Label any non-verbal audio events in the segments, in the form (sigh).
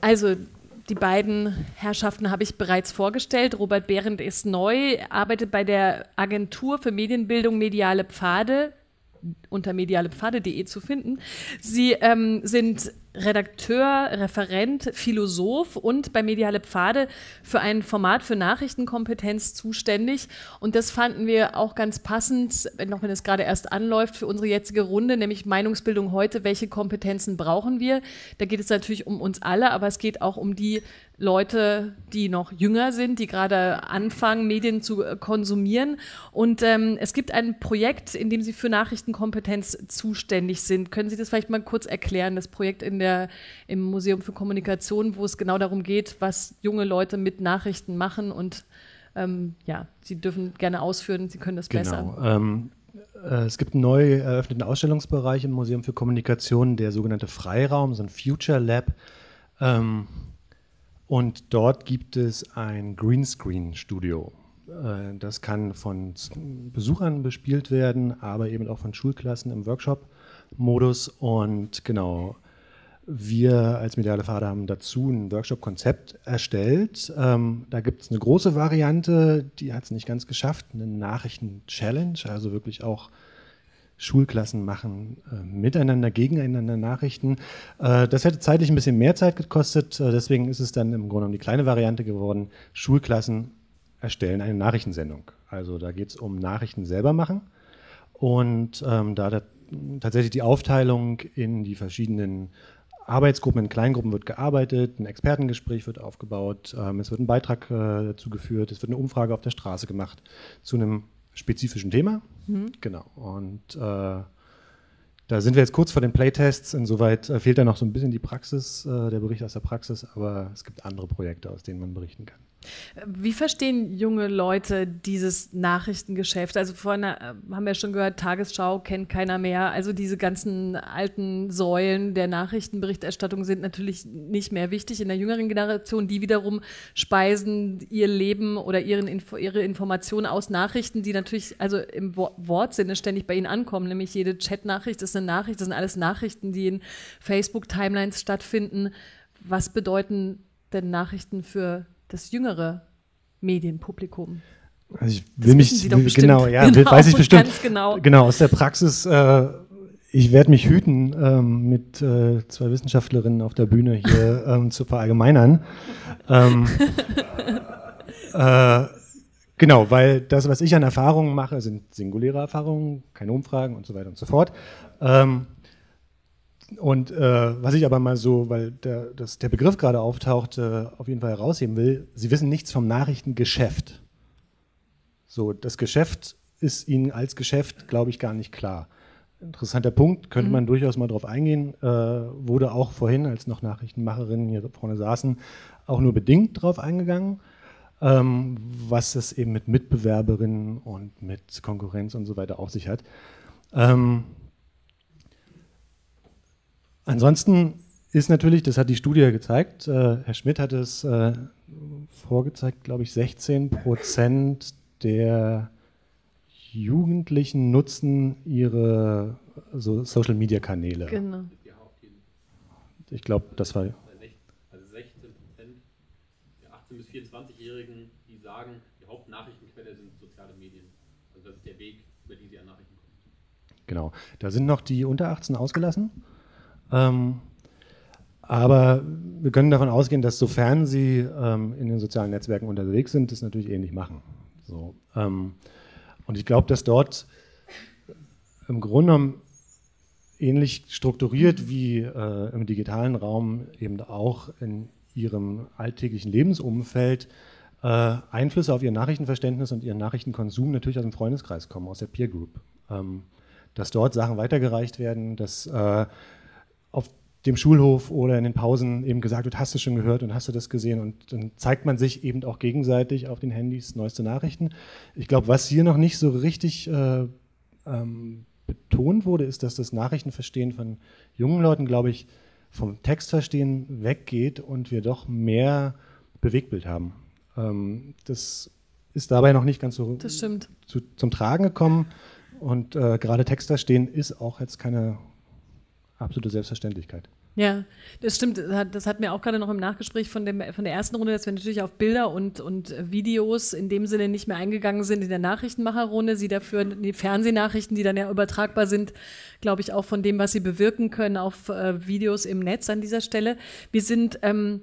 Also die beiden Herrschaften habe ich bereits vorgestellt. Robert Behrendt ist neu, arbeitet bei der Agentur für Medienbildung Mediale Pfade unter medialepfade.de zu finden. Sie ähm, sind Redakteur, Referent, Philosoph und bei Mediale Pfade für ein Format für Nachrichtenkompetenz zuständig. Und das fanden wir auch ganz passend, noch wenn es gerade erst anläuft, für unsere jetzige Runde, nämlich Meinungsbildung heute. Welche Kompetenzen brauchen wir? Da geht es natürlich um uns alle, aber es geht auch um die Leute, die noch jünger sind, die gerade anfangen, Medien zu äh, konsumieren. Und ähm, es gibt ein Projekt, in dem Sie für Nachrichtenkompetenz zuständig sind. Können Sie das vielleicht mal kurz erklären, das Projekt in der, im Museum für Kommunikation, wo es genau darum geht, was junge Leute mit Nachrichten machen? Und ähm, ja, Sie dürfen gerne ausführen, Sie können das genau. besser. Ähm, äh, es gibt einen neu eröffneten Ausstellungsbereich im Museum für Kommunikation, der sogenannte Freiraum, so ein Future Lab. Ähm, und dort gibt es ein Greenscreen-Studio. Äh, das kann von Besuchern bespielt werden, aber eben auch von Schulklassen im Workshop-Modus. Und genau, wir als Mediale Pfade haben dazu ein Workshop-Konzept erstellt. Ähm, da gibt es eine große Variante, die hat es nicht ganz geschafft, eine Nachrichten-Challenge, also wirklich auch Schulklassen machen äh, miteinander, gegeneinander Nachrichten. Äh, das hätte zeitlich ein bisschen mehr Zeit gekostet, äh, deswegen ist es dann im Grunde genommen die kleine Variante geworden. Schulklassen erstellen eine Nachrichtensendung. Also da geht es um Nachrichten selber machen und ähm, da, da tatsächlich die Aufteilung in die verschiedenen Arbeitsgruppen, in Kleingruppen wird gearbeitet, ein Expertengespräch wird aufgebaut, ähm, es wird ein Beitrag äh, dazu geführt, es wird eine Umfrage auf der Straße gemacht zu einem spezifischen Thema. Mhm. Genau. Und äh, da sind wir jetzt kurz vor den Playtests. Insoweit äh, fehlt da noch so ein bisschen die Praxis, äh, der Bericht aus der Praxis, aber es gibt andere Projekte, aus denen man berichten kann. Wie verstehen junge Leute dieses Nachrichtengeschäft? Also vorhin äh, haben wir schon gehört, Tagesschau kennt keiner mehr. Also diese ganzen alten Säulen der Nachrichtenberichterstattung sind natürlich nicht mehr wichtig in der jüngeren Generation. Die wiederum speisen ihr Leben oder ihren Info ihre Informationen aus Nachrichten, die natürlich also im Wortsinne ständig bei ihnen ankommen. Nämlich jede Chatnachricht ist eine Nachricht. Das sind alles Nachrichten, die in Facebook-Timelines stattfinden. Was bedeuten denn Nachrichten für das jüngere Medienpublikum? Also ich will mich genau, ja, (laughs) genau, weiß ich bestimmt. genau. genau aus der Praxis. Äh, ich werde mich hüten, ähm, mit äh, zwei Wissenschaftlerinnen auf der Bühne hier (laughs) ähm, zu verallgemeinern. ähm, (laughs) äh, genau, weil das, was ich an Erfahrungen mache, sind singuläre Erfahrungen, keine Umfragen und so weiter und so fort. Ähm, und äh, was ich aber mal so, weil der, das, der Begriff gerade auftaucht, äh, auf jeden Fall herausheben will, Sie wissen nichts vom Nachrichtengeschäft. So, das Geschäft ist Ihnen als Geschäft, glaube ich, gar nicht klar. Interessanter Punkt, könnte mhm. man durchaus mal drauf eingehen, äh, wurde auch vorhin, als noch Nachrichtenmacherinnen hier vorne saßen, auch nur bedingt drauf eingegangen, ähm, was es eben mit Mitbewerberinnen und mit Konkurrenz und so weiter auf sich hat. Ähm, Ansonsten ist natürlich, das hat die Studie gezeigt, äh, Herr Schmidt hat es äh, vorgezeigt, glaube ich, 16 Prozent der Jugendlichen nutzen ihre so Social-Media-Kanäle. Genau. Ich glaube, das war... Also 16 Prozent der 18- bis 24-Jährigen, die sagen, die Hauptnachrichtenquelle sind soziale Medien. Also das ist der Weg, über den sie an Nachrichten kommen. Genau. Da sind noch die unter 18 ausgelassen. Ähm, aber wir können davon ausgehen, dass sofern sie ähm, in den sozialen Netzwerken unterwegs sind, das natürlich ähnlich machen. So, ähm, und ich glaube, dass dort im Grunde genommen ähnlich strukturiert wie äh, im digitalen Raum eben auch in ihrem alltäglichen Lebensumfeld äh, Einflüsse auf ihr Nachrichtenverständnis und ihren Nachrichtenkonsum natürlich aus dem Freundeskreis kommen, aus der Peer Group. Ähm, dass dort Sachen weitergereicht werden, dass äh, auf dem Schulhof oder in den Pausen eben gesagt wird, hast du schon gehört und hast du das gesehen und dann zeigt man sich eben auch gegenseitig auf den Handys neueste Nachrichten. Ich glaube, was hier noch nicht so richtig äh, ähm, betont wurde, ist, dass das Nachrichtenverstehen von jungen Leuten, glaube ich, vom Textverstehen weggeht und wir doch mehr Bewegtbild haben. Ähm, das ist dabei noch nicht ganz so zu, zum Tragen gekommen und äh, gerade Textverstehen ist auch jetzt keine absolute Selbstverständlichkeit. Ja, das stimmt. Das hat mir auch gerade noch im Nachgespräch von, dem, von der ersten Runde, dass wir natürlich auf Bilder und, und Videos in dem Sinne nicht mehr eingegangen sind in der Nachrichtenmacherrunde. Sie dafür die Fernsehnachrichten, die dann ja übertragbar sind, glaube ich, auch von dem, was sie bewirken können, auf äh, Videos im Netz an dieser Stelle. Wir sind ähm,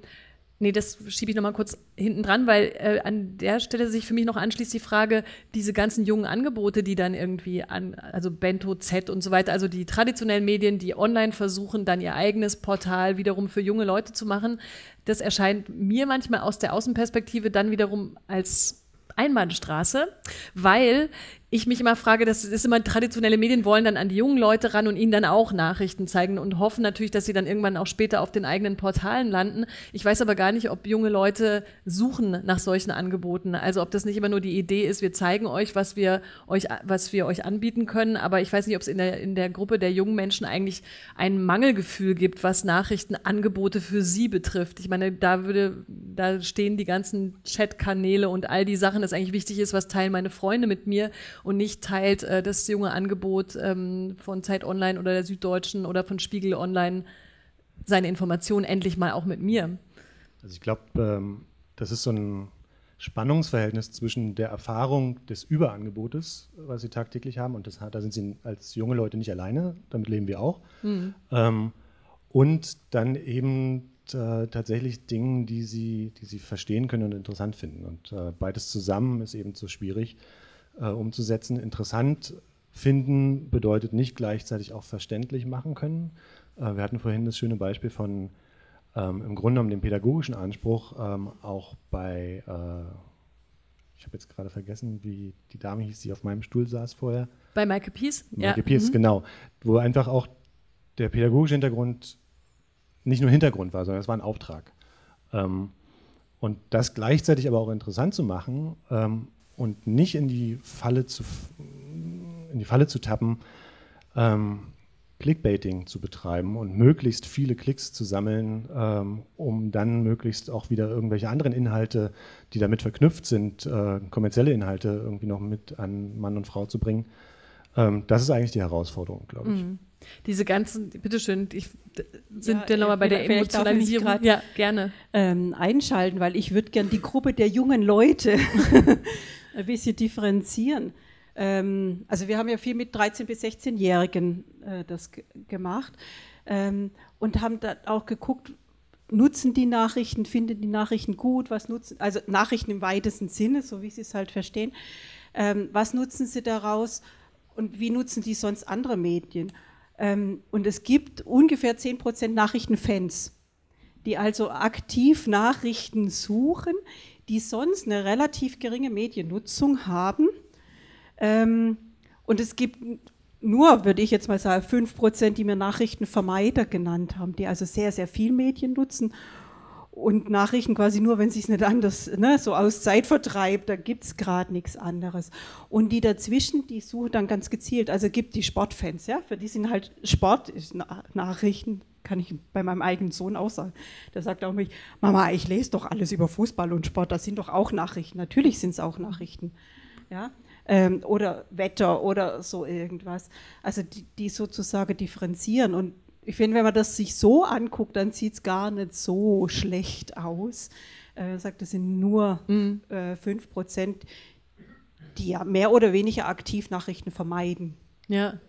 Nee, das schiebe ich nochmal kurz hinten dran, weil äh, an der Stelle sich für mich noch anschließt die Frage, diese ganzen jungen Angebote, die dann irgendwie an, also Bento, Z und so weiter, also die traditionellen Medien, die online versuchen, dann ihr eigenes Portal wiederum für junge Leute zu machen, das erscheint mir manchmal aus der Außenperspektive dann wiederum als Einbahnstraße, weil ich mich immer frage, das ist immer traditionelle Medien wollen dann an die jungen Leute ran und ihnen dann auch Nachrichten zeigen und hoffen natürlich, dass sie dann irgendwann auch später auf den eigenen Portalen landen. Ich weiß aber gar nicht, ob junge Leute suchen nach solchen Angeboten. Also ob das nicht immer nur die Idee ist, wir zeigen euch, was wir euch, was wir euch anbieten können. Aber ich weiß nicht, ob es in der, in der Gruppe der jungen Menschen eigentlich ein Mangelgefühl gibt, was Nachrichtenangebote für sie betrifft. Ich meine, da würde, da stehen die ganzen Chatkanäle und all die Sachen, das eigentlich wichtig ist, was teilen meine Freunde mit mir und nicht teilt äh, das junge Angebot ähm, von Zeit Online oder der Süddeutschen oder von Spiegel Online seine Informationen endlich mal auch mit mir. Also ich glaube, ähm, das ist so ein Spannungsverhältnis zwischen der Erfahrung des Überangebotes, was sie tagtäglich haben, und das, da sind sie als junge Leute nicht alleine, damit leben wir auch, mhm. ähm, und dann eben äh, tatsächlich Dingen, die sie, die sie verstehen können und interessant finden. Und äh, beides zusammen ist eben so schwierig äh, umzusetzen. Interessant finden bedeutet nicht gleichzeitig auch verständlich machen können. Äh, wir hatten vorhin das schöne Beispiel von ähm, im Grunde genommen dem pädagogischen Anspruch ähm, auch bei, äh, ich habe jetzt gerade vergessen, wie die Dame hieß, die auf meinem Stuhl saß vorher. Bei Maike Pies? Maike ja. Pies, mhm. genau. Wo einfach auch der pädagogische Hintergrund nicht nur Hintergrund war, sondern es war ein Auftrag. Ähm, und das gleichzeitig aber auch interessant zu machen, ähm, und nicht in die Falle zu, in die Falle zu tappen, ähm, Clickbaiting zu betreiben und möglichst viele Klicks zu sammeln, ähm, um dann möglichst auch wieder irgendwelche anderen Inhalte, die damit verknüpft sind, äh, kommerzielle Inhalte irgendwie noch mit an Mann und Frau zu bringen. Ähm, das ist eigentlich die Herausforderung, glaube ich. Mhm. Diese ganzen, bitteschön, ich, sind ja, wir nochmal bei der Emotionalisierung? Ja, gerne. Ähm, einschalten, weil ich würde gern die Gruppe der jungen Leute (laughs) ein bisschen differenzieren. Ähm, also wir haben ja viel mit 13- bis 16-Jährigen äh, das gemacht ähm, und haben da auch geguckt, nutzen die Nachrichten, finden die Nachrichten gut, was nutzen, also Nachrichten im weitesten Sinne, so wie sie es halt verstehen, ähm, was nutzen sie daraus und wie nutzen die sonst andere Medien? Ähm, und es gibt ungefähr 10% Nachrichtenfans, die also aktiv Nachrichten suchen, die sonst eine relativ geringe Mediennutzung haben. Ähm, und es gibt nur, würde ich jetzt mal sagen, 5%, die mir Nachrichtenvermeider genannt haben, die also sehr, sehr viel Medien nutzen und Nachrichten quasi nur, wenn sich nicht anders, ne, so aus Zeitvertreib, da gibt es gerade nichts anderes. Und die dazwischen, die suchen dann ganz gezielt, also gibt die Sportfans, ja, für die sind halt Sport, ist Nachrichten, kann ich bei meinem eigenen Sohn auch sagen. Der sagt auch mich, Mama, ich lese doch alles über Fußball und Sport, das sind doch auch Nachrichten. Natürlich sind es auch Nachrichten. Ja? Ähm, oder Wetter oder so irgendwas. Also die, die sozusagen differenzieren. Und ich finde, wenn man das sich so anguckt, dann sieht es gar nicht so schlecht aus. Äh, er sagt, das sind nur mhm. äh, 5%, die ja mehr oder weniger aktiv Nachrichten vermeiden. Ja.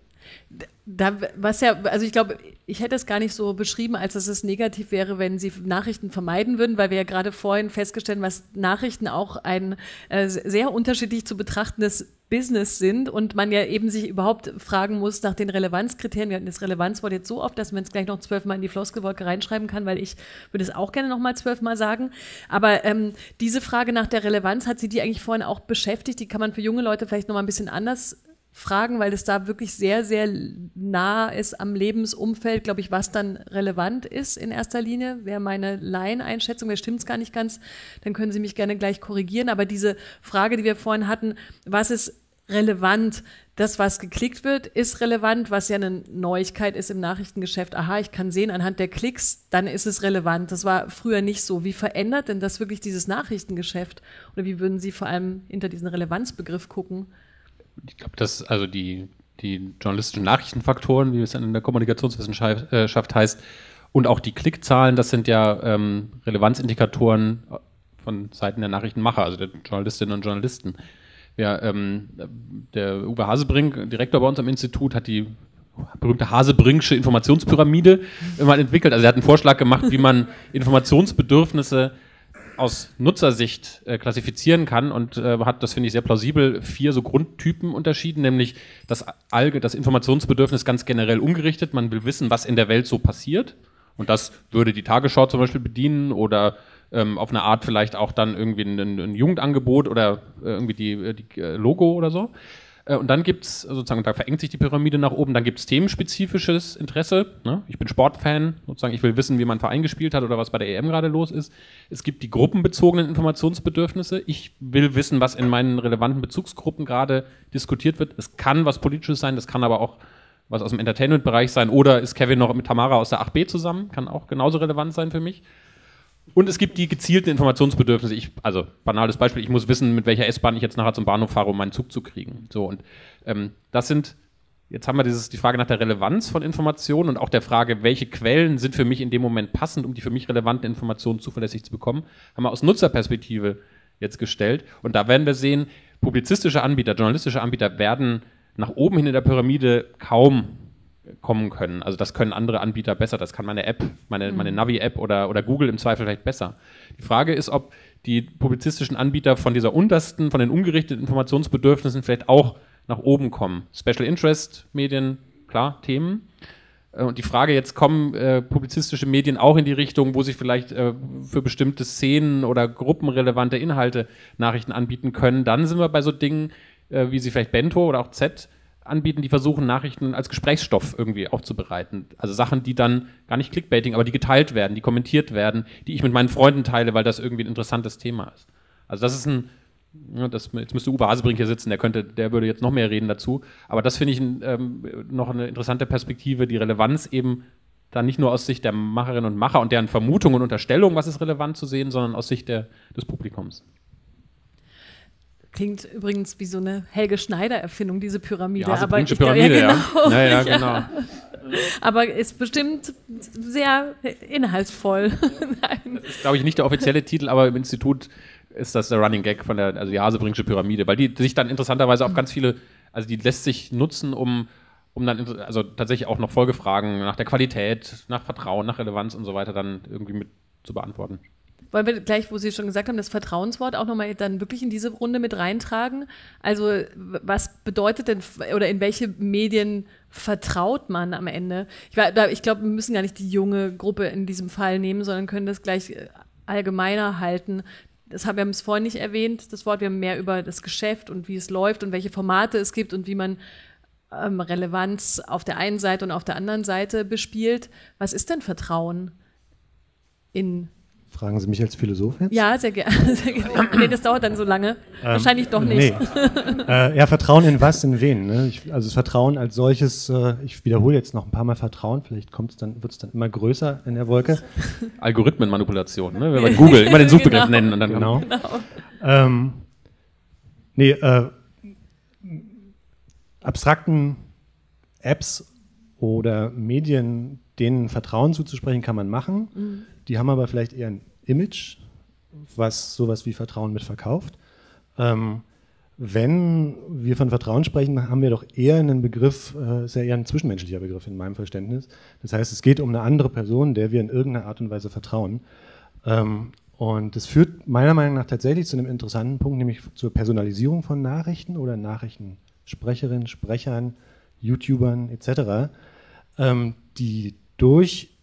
Da, was ja, also ich glaube, ich hätte es gar nicht so beschrieben, als dass es negativ wäre, wenn sie Nachrichten vermeiden würden, weil wir ja gerade vorhin festgestellt haben, was Nachrichten auch ein äh, sehr unterschiedlich zu betrachtendes Business sind und man ja eben sich überhaupt fragen muss nach den Relevanzkriterien. Wir hatten das Relevanzwort jetzt so oft, dass man es gleich noch zwölfmal in die Floskelwolke reinschreiben kann, weil ich würde es auch gerne nochmal zwölfmal sagen. Aber ähm, diese Frage nach der Relevanz, hat sie die eigentlich vorhin auch beschäftigt? Die kann man für junge Leute vielleicht nochmal ein bisschen anders fragen, weil es da wirklich sehr, sehr nah ist am Lebensumfeld, glaube ich, was dann relevant ist in erster Linie. Wäre meine Laieneinschätzung, wer stimmt es gar nicht ganz, dann können Sie mich gerne gleich korrigieren. Aber diese Frage, die wir vorhin hatten, was ist relevant? Das, was geklickt wird, ist relevant, was ja eine Neuigkeit ist im Nachrichtengeschäft. Aha, ich kann sehen anhand der Klicks, dann ist es relevant. Das war früher nicht so. Wie verändert denn das wirklich dieses Nachrichtengeschäft? Oder wie würden Sie vor allem hinter diesen Relevanzbegriff gucken? Ich glaube, dass also die, die journalistischen Nachrichtenfaktoren, wie es in der Kommunikationswissenschaft äh, heißt, Und auch die Klickzahlen, das sind ja ähm, Relevanzindikatoren von Seiten der Nachrichtenmacher, also der Journalistinnen und Journalisten. Ja, ähm, der Uwe Hasebrink, Direktor bei uns am Institut, hat die berühmte Hasebringsche Informationspyramide (laughs) mal entwickelt. Also er hat einen Vorschlag gemacht, wie man (laughs) Informationsbedürfnisse aus Nutzersicht äh, klassifizieren kann und äh, hat, das finde ich sehr plausibel, vier so Grundtypen unterschieden, nämlich das, Alge, das Informationsbedürfnis ganz generell umgerichtet. Man will wissen, was in der Welt so passiert. Und das würde die Tagesschau zum Beispiel bedienen oder ähm, auf eine Art vielleicht auch dann irgendwie ein, ein Jugendangebot oder äh, irgendwie die, äh, die äh, Logo oder so. Äh, und dann gibt es sozusagen, da verengt sich die Pyramide nach oben, dann gibt es themenspezifisches Interesse. Ne? Ich bin Sportfan, sozusagen, ich will wissen, wie mein Verein gespielt hat oder was bei der EM gerade los ist. Es gibt die gruppenbezogenen Informationsbedürfnisse. Ich will wissen, was in meinen relevanten Bezugsgruppen gerade diskutiert wird. Es kann was Politisches sein, das kann aber auch was aus dem Entertainment-Bereich sein. Oder ist Kevin noch mit Tamara aus der 8b zusammen? Kann auch genauso relevant sein für mich. Und es gibt die gezielten Informationsbedürfnisse. Ich, also banales Beispiel, ich muss wissen, mit welcher S-Bahn ich jetzt nachher zum Bahnhof fahre, um meinen Zug zu kriegen. So, und ähm, das sind, jetzt haben wir dieses, die Frage nach der Relevanz von Informationen und auch der Frage, welche Quellen sind für mich in dem Moment passend, um die für mich relevanten Informationen zuverlässig zu bekommen, haben wir aus Nutzerperspektive jetzt gestellt. Und da werden wir sehen, publizistische Anbieter, journalistische Anbieter werden nach oben hin in der Pyramide kaum kommen können. Also das können andere Anbieter besser. Das kann meine App, meine, meine mhm. Navi-App oder, oder Google im Zweifel vielleicht besser. Die Frage ist, ob die publizistischen Anbieter von dieser untersten, von den ungerichteten Informationsbedürfnissen vielleicht auch nach oben kommen. Special Interest Medien, klar, Themen. Äh, und die Frage jetzt, kommen äh, publizistische Medien auch in die Richtung, wo sie vielleicht äh, für bestimmte Szenen oder gruppenrelevante Inhalte Nachrichten anbieten können? Dann sind wir bei so Dingen, äh, wie sie vielleicht Bento oder auch Z anbieten, die versuchen, Nachrichten als Gesprächsstoff irgendwie aufzubereiten. Also Sachen, die dann gar nicht Clickbaiting, aber die geteilt werden, die kommentiert werden, die ich mit meinen Freunden teile, weil das irgendwie ein interessantes Thema ist. Also das ist ein, ja, das, jetzt müsste Uwe Hasebrink hier sitzen, der könnte, der würde jetzt noch mehr reden dazu. Aber das finde ich ähm, noch eine interessante Perspektive, die Relevanz eben dann nicht nur aus Sicht der Macherinnen und Macher und deren Vermutungen und Unterstellungen, was ist relevant zu sehen, sondern aus Sicht der, des Publikums. Klingt übrigens wie so eine Helge Schneider-Erfindung, diese Pyramide. Ja, so aber ich Pyramide, ja, genau. ja. (laughs) ja, genau. Aber ist bestimmt sehr inhaltsvoll. (laughs) Das ist, glaube ich, nicht der offizielle Titel, aber im Institut ist das der Running Gag von der, also die Hasebringsche Pyramide, weil die sich dann interessanterweise auf ganz viele, also die lässt sich nutzen, um, um dann, also tatsächlich auch noch Folgefragen nach der Qualität, nach Vertrauen, nach Relevanz und so weiter dann irgendwie mit zu beantworten. Wollen wir gleich, wo Sie schon gesagt haben, das Vertrauenswort auch nochmal dann wirklich in diese Runde mit reintragen? Also was bedeutet denn oder in welche Medien vertraut man am Ende? Ich, ich glaube, wir müssen gar nicht die junge Gruppe in diesem Fall nehmen, sondern können das gleich äh, allgemeiner halten. Das haben wir es vorhin nicht erwähnt, das Wort. Wir haben mehr über das Geschäft und wie es läuft und welche Formate es gibt und wie man ähm, Relevanz auf der einen Seite und auf der anderen Seite bespielt. Was ist denn Vertrauen in Fragen Sie mich als Philosoph jetzt? Ja, sehr (laughs) gerne. nee, das dauert dann so lange. Ähm, Wahrscheinlich doch nicht. Nee. äh, ja, Vertrauen in was, in wen? Ne? Ich, also das Vertrauen als solches, äh, ich wiederhole jetzt noch ein paar Mal Vertrauen, vielleicht dann, wird es dann immer größer in der Wolke. (laughs) Algorithmenmanipulation, ne? wenn wir (laughs) Google immer den Suchbegriff genau. nennen. Und dann genau. genau. Ähm, nee, äh, abstrakten Apps oder Medien, denen Vertrauen zuzusprechen, kann man machen. Mhm die haben aber vielleicht eher ein Image, was sowas wie Vertrauen mitverkauft. Ähm, wenn wir von Vertrauen sprechen, haben wir doch eher einen Begriff, äh, ist ja eher ein zwischenmenschlicher Begriff in meinem Verständnis. Das heißt, es geht um eine andere Person, der wir in irgendeiner Art und Weise vertrauen. Ähm, und das führt meiner Meinung nach tatsächlich zu einem interessanten Punkt, nämlich zur Personalisierung von Nachrichten oder Nachrichtensprecherinnen, Sprechern, YouTubern etc., ähm, die durch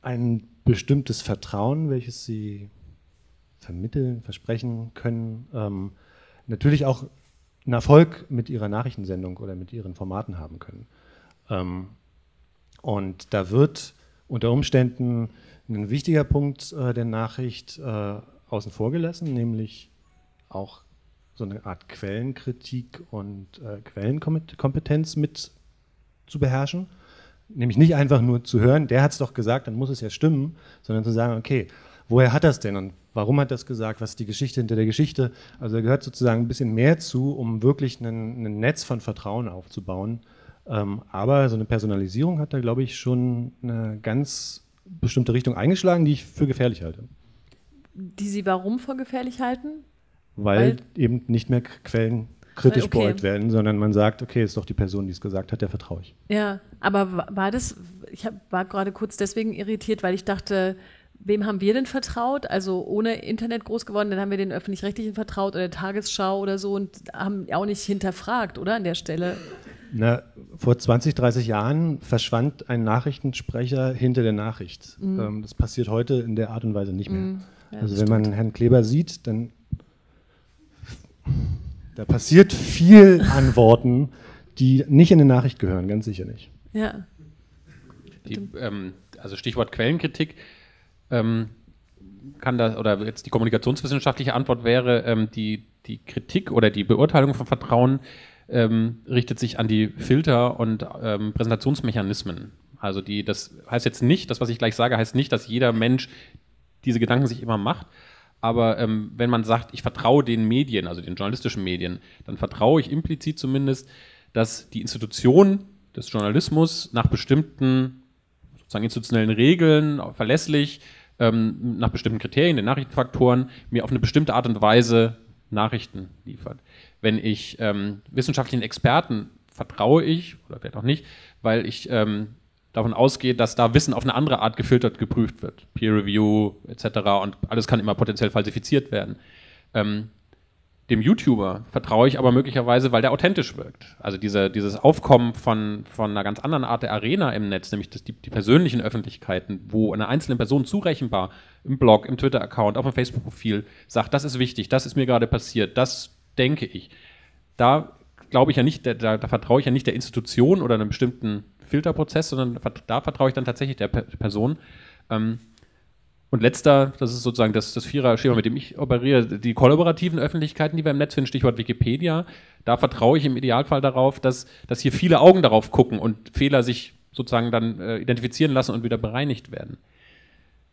einen bestimmtes Vertrauen, welches sie vermitteln, versprechen können, ähm, natürlich auch einen Erfolg mit ihrer Nachrichtensendung oder mit ihren Formaten haben können. Ähm, und da wird unter Umständen ein wichtiger Punkt äh, der Nachricht äh, außen vor gelassen, nämlich auch so eine Art Quellenkritik und äh, Quellenkompetenz mit zu beherrschen. Nämlich nicht einfach nur zu hören, der hat es doch gesagt, dann muss es ja stimmen, sondern zu sagen, okay, woher hat es denn und warum hat es gesagt, was ist die Geschichte hinter der Geschichte? Also da gehört sozusagen ein bisschen mehr zu, um wirklich ein, ein Netz von Vertrauen aufzubauen. Ähm, aber so eine Personalisierung hat da, glaube ich, schon eine ganz bestimmte Richtung eingeschlagen, die ich für gefährlich halte. Die Sie warum für gefährlich halten? Weil, Weil eben nicht mehr Quellen kritisch okay. beäugt werden, sondern man sagt, okay, ist doch die Person, die es gesagt hat, der vertraue ich. Ja, aber war das, ich hab, war gerade kurz deswegen irritiert, weil ich dachte, wem haben wir denn vertraut? Also ohne Internet groß geworden, dann haben wir den Öffentlich-Rechtlichen vertraut oder Tagesschau oder so und haben auch nicht hinterfragt, oder an der Stelle? Na, vor 20, 30 Jahren verschwand ein Nachrichtensprecher hinter der Nachricht. Mhm. Ähm, das passiert heute in der Art und Weise nicht mehr. Mhm. Ja, also wenn stimmt. man Herrn Kleber sieht, dann da passiert viel an Worten, die nicht in eine Nachricht gehören, ganz sicher nicht. Ja. Die, ähm, also Stichwort Quellenkritik. Ähm, kann das, oder jetzt die kommunikationswissenschaftliche Antwort wäre, ähm, die, die Kritik oder die Beurteilung von Vertrauen ähm, richtet sich an die Filter und ähm, Präsentationsmechanismen. Also die, das heißt jetzt nicht, das, was ich gleich sage, heißt nicht, dass jeder Mensch diese Gedanken sich immer macht. Aber ähm, wenn man sagt, ich vertraue den Medien, also den journalistischen Medien, dann vertraue ich implizit zumindest, dass die Institution des Journalismus nach bestimmten sozusagen institutionellen Regeln verlässlich, ähm, nach bestimmten Kriterien, den Nachrichtenfaktoren, mir auf eine bestimmte Art und Weise Nachrichten liefert. Wenn ich ähm, wissenschaftlichen Experten vertraue ich, oder vielleicht auch nicht, weil ich ähm, davon ausgehe, dass da Wissen auf eine andere Art gefiltert geprüft wird. Peer Review etc. und alles kann immer potenziell falsifiziert werden. Ähm, dem YouTuber vertraue ich aber möglicherweise, weil der authentisch wirkt. Also diese, dieses Aufkommen von, von einer ganz anderen Art der Arena im Netz, nämlich das, die, die persönlichen Öffentlichkeiten, wo eine einzelne Person zurechenbar im Blog, im Twitter-Account, auf dem Facebook-Profil sagt, das ist wichtig, das ist mir gerade passiert, das denke ich. Da glaube ich ja nicht, da, da, vertraue ich ja nicht der Institution oder einem bestimmten Filterprozess, sondern da vertraue ich dann tatsächlich der Person. Ähm, und letzter, das ist sozusagen das, das Vierer-Schema, mit dem ich operiere, die kollaborativen Öffentlichkeiten, die wir im Netz finden, Stichwort Wikipedia, da vertraue ich im Idealfall darauf, dass, dass hier viele Augen darauf gucken und Fehler sich sozusagen dann äh, identifizieren lassen und wieder bereinigt werden.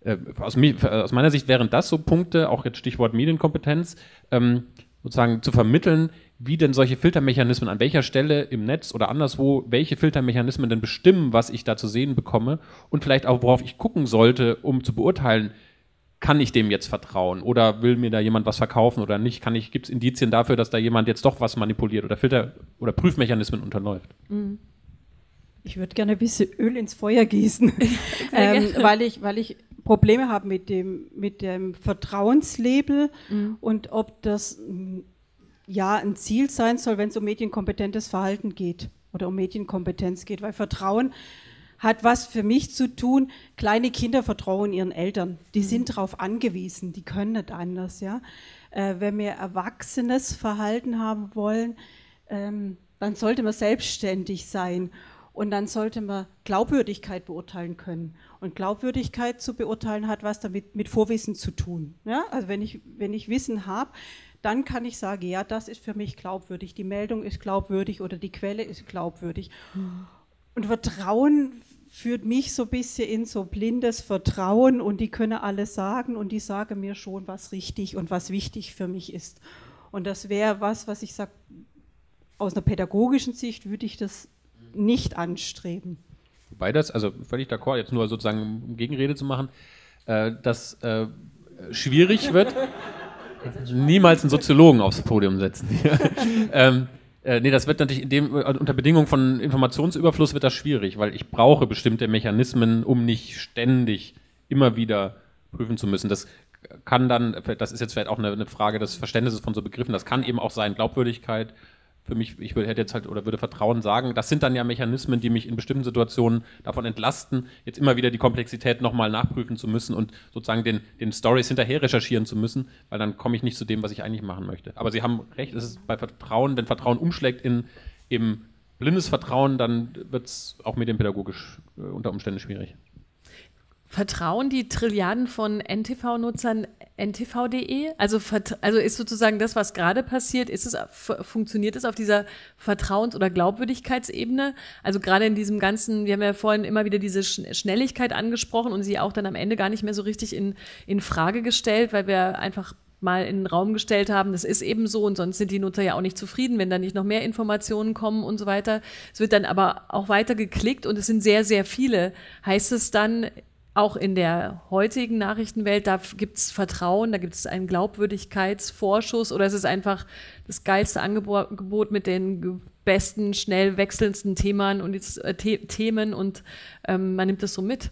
Äh, aus, aus, meiner Sicht wären das so Punkte, auch jetzt Stichwort Medienkompetenz, ähm, sozusagen zu vermitteln, wie denn solche Filtermechanismen an welcher Stelle im Netz oder anderswo, welche Filtermechanismen denn bestimmen, was ich da zu sehen bekomme und vielleicht auch, worauf ich gucken sollte, um zu beurteilen, kann ich dem jetzt vertrauen oder will mir da jemand was verkaufen oder nicht? Kann ich, gibt es Indizien dafür, dass da jemand jetzt doch was manipuliert oder Filter- oder Prüfmechanismen unterläuft? Mhm. Ich würde gerne ein bisschen Öl ins Feuer gießen, (laughs) ähm, weil, ich, weil ich Probleme habe mit dem, mit dem Vertrauenslabel mhm. und ob das ja ein Ziel sein soll, wenn es um medienkompetentes Verhalten geht oder um Medienkompetenz geht, weil Vertrauen hat was für mich zu tun. Kleine Kinder vertrauen ihren Eltern. Die sind mhm. darauf angewiesen, die können nicht anders. Ja? Äh, wenn wir erwachsenes Verhalten haben wollen, ähm, dann sollte man selbstständig sein und dann sollte man Glaubwürdigkeit beurteilen können. Und Glaubwürdigkeit zu beurteilen hat was damit mit Vorwissen zu tun. Ja? Also wenn ich, wenn ich Wissen habe, dann kann ich sagen, ja, das ist für mich glaubwürdig, die Meldung ist glaubwürdig oder die Quelle ist glaubwürdig. Und Vertrauen führt mich so ein bisschen in so blindes Vertrauen und die können alles sagen und die sagen mir schon, was richtig und was wichtig für mich ist. Und das wäre was, was ich sage, aus einer pädagogischen Sicht würde ich das nicht anstreben. Wobei das, also völlig d'accord, jetzt nur sozusagen um Gegenrede zu machen, äh, das äh, schwierig wird. niemals einen Soziologen aufs Podium setzen. (laughs) ähm, äh, nee, das wird natürlich dem, unter Bedingungen von Informationsüberfluss wird das schwierig, weil ich brauche bestimmte Mechanismen, um nicht ständig immer wieder prüfen zu müssen. Das kann dann, das ist jetzt vielleicht auch eine, eine Frage des Verständnisses von so Begriffen, das kann eben auch sein Glaubwürdigkeit, für mich, ich würde, jetzt halt oder würde Vertrauen sagen, das sind dann ja Mechanismen, die mich in bestimmten Situationen davon entlasten, jetzt immer wieder die Komplexität nochmal nachprüfen zu müssen und sozusagen den, den Stories hinterher recherchieren zu müssen, weil dann komme ich nicht zu dem, was ich eigentlich machen möchte. Aber Sie haben recht, es ist bei Vertrauen, wenn Vertrauen umschlägt in eben blindes Vertrauen, dann wird es auch medienpädagogisch äh, unter Umständen schwierig. Vertrauen die Trilliarden von NTV-Nutzern ntv.de? Also, also ist sozusagen das, was gerade passiert, ist es, funktioniert es auf dieser Vertrauens- oder Glaubwürdigkeitsebene? Also gerade in diesem ganzen, wir haben ja vorhin immer wieder diese Schnelligkeit angesprochen und sie auch dann am Ende gar nicht mehr so richtig in, in Frage gestellt, weil wir einfach mal in den Raum gestellt haben, das ist eben so und sonst sind die Nutzer ja auch nicht zufrieden, wenn da nicht noch mehr Informationen kommen und so weiter. Es wird dann aber auch weiter geklickt und es sind sehr, sehr viele. Heißt es dann, auch in der heutigen Nachrichtenwelt, da gibt es Vertrauen, da gibt es einen Glaubwürdigkeitsvorschuss oder es ist einfach das geilste Angebot mit den besten, schnell wechselndsten Themen und, äh, Themen und ähm, man nimmt das so mit.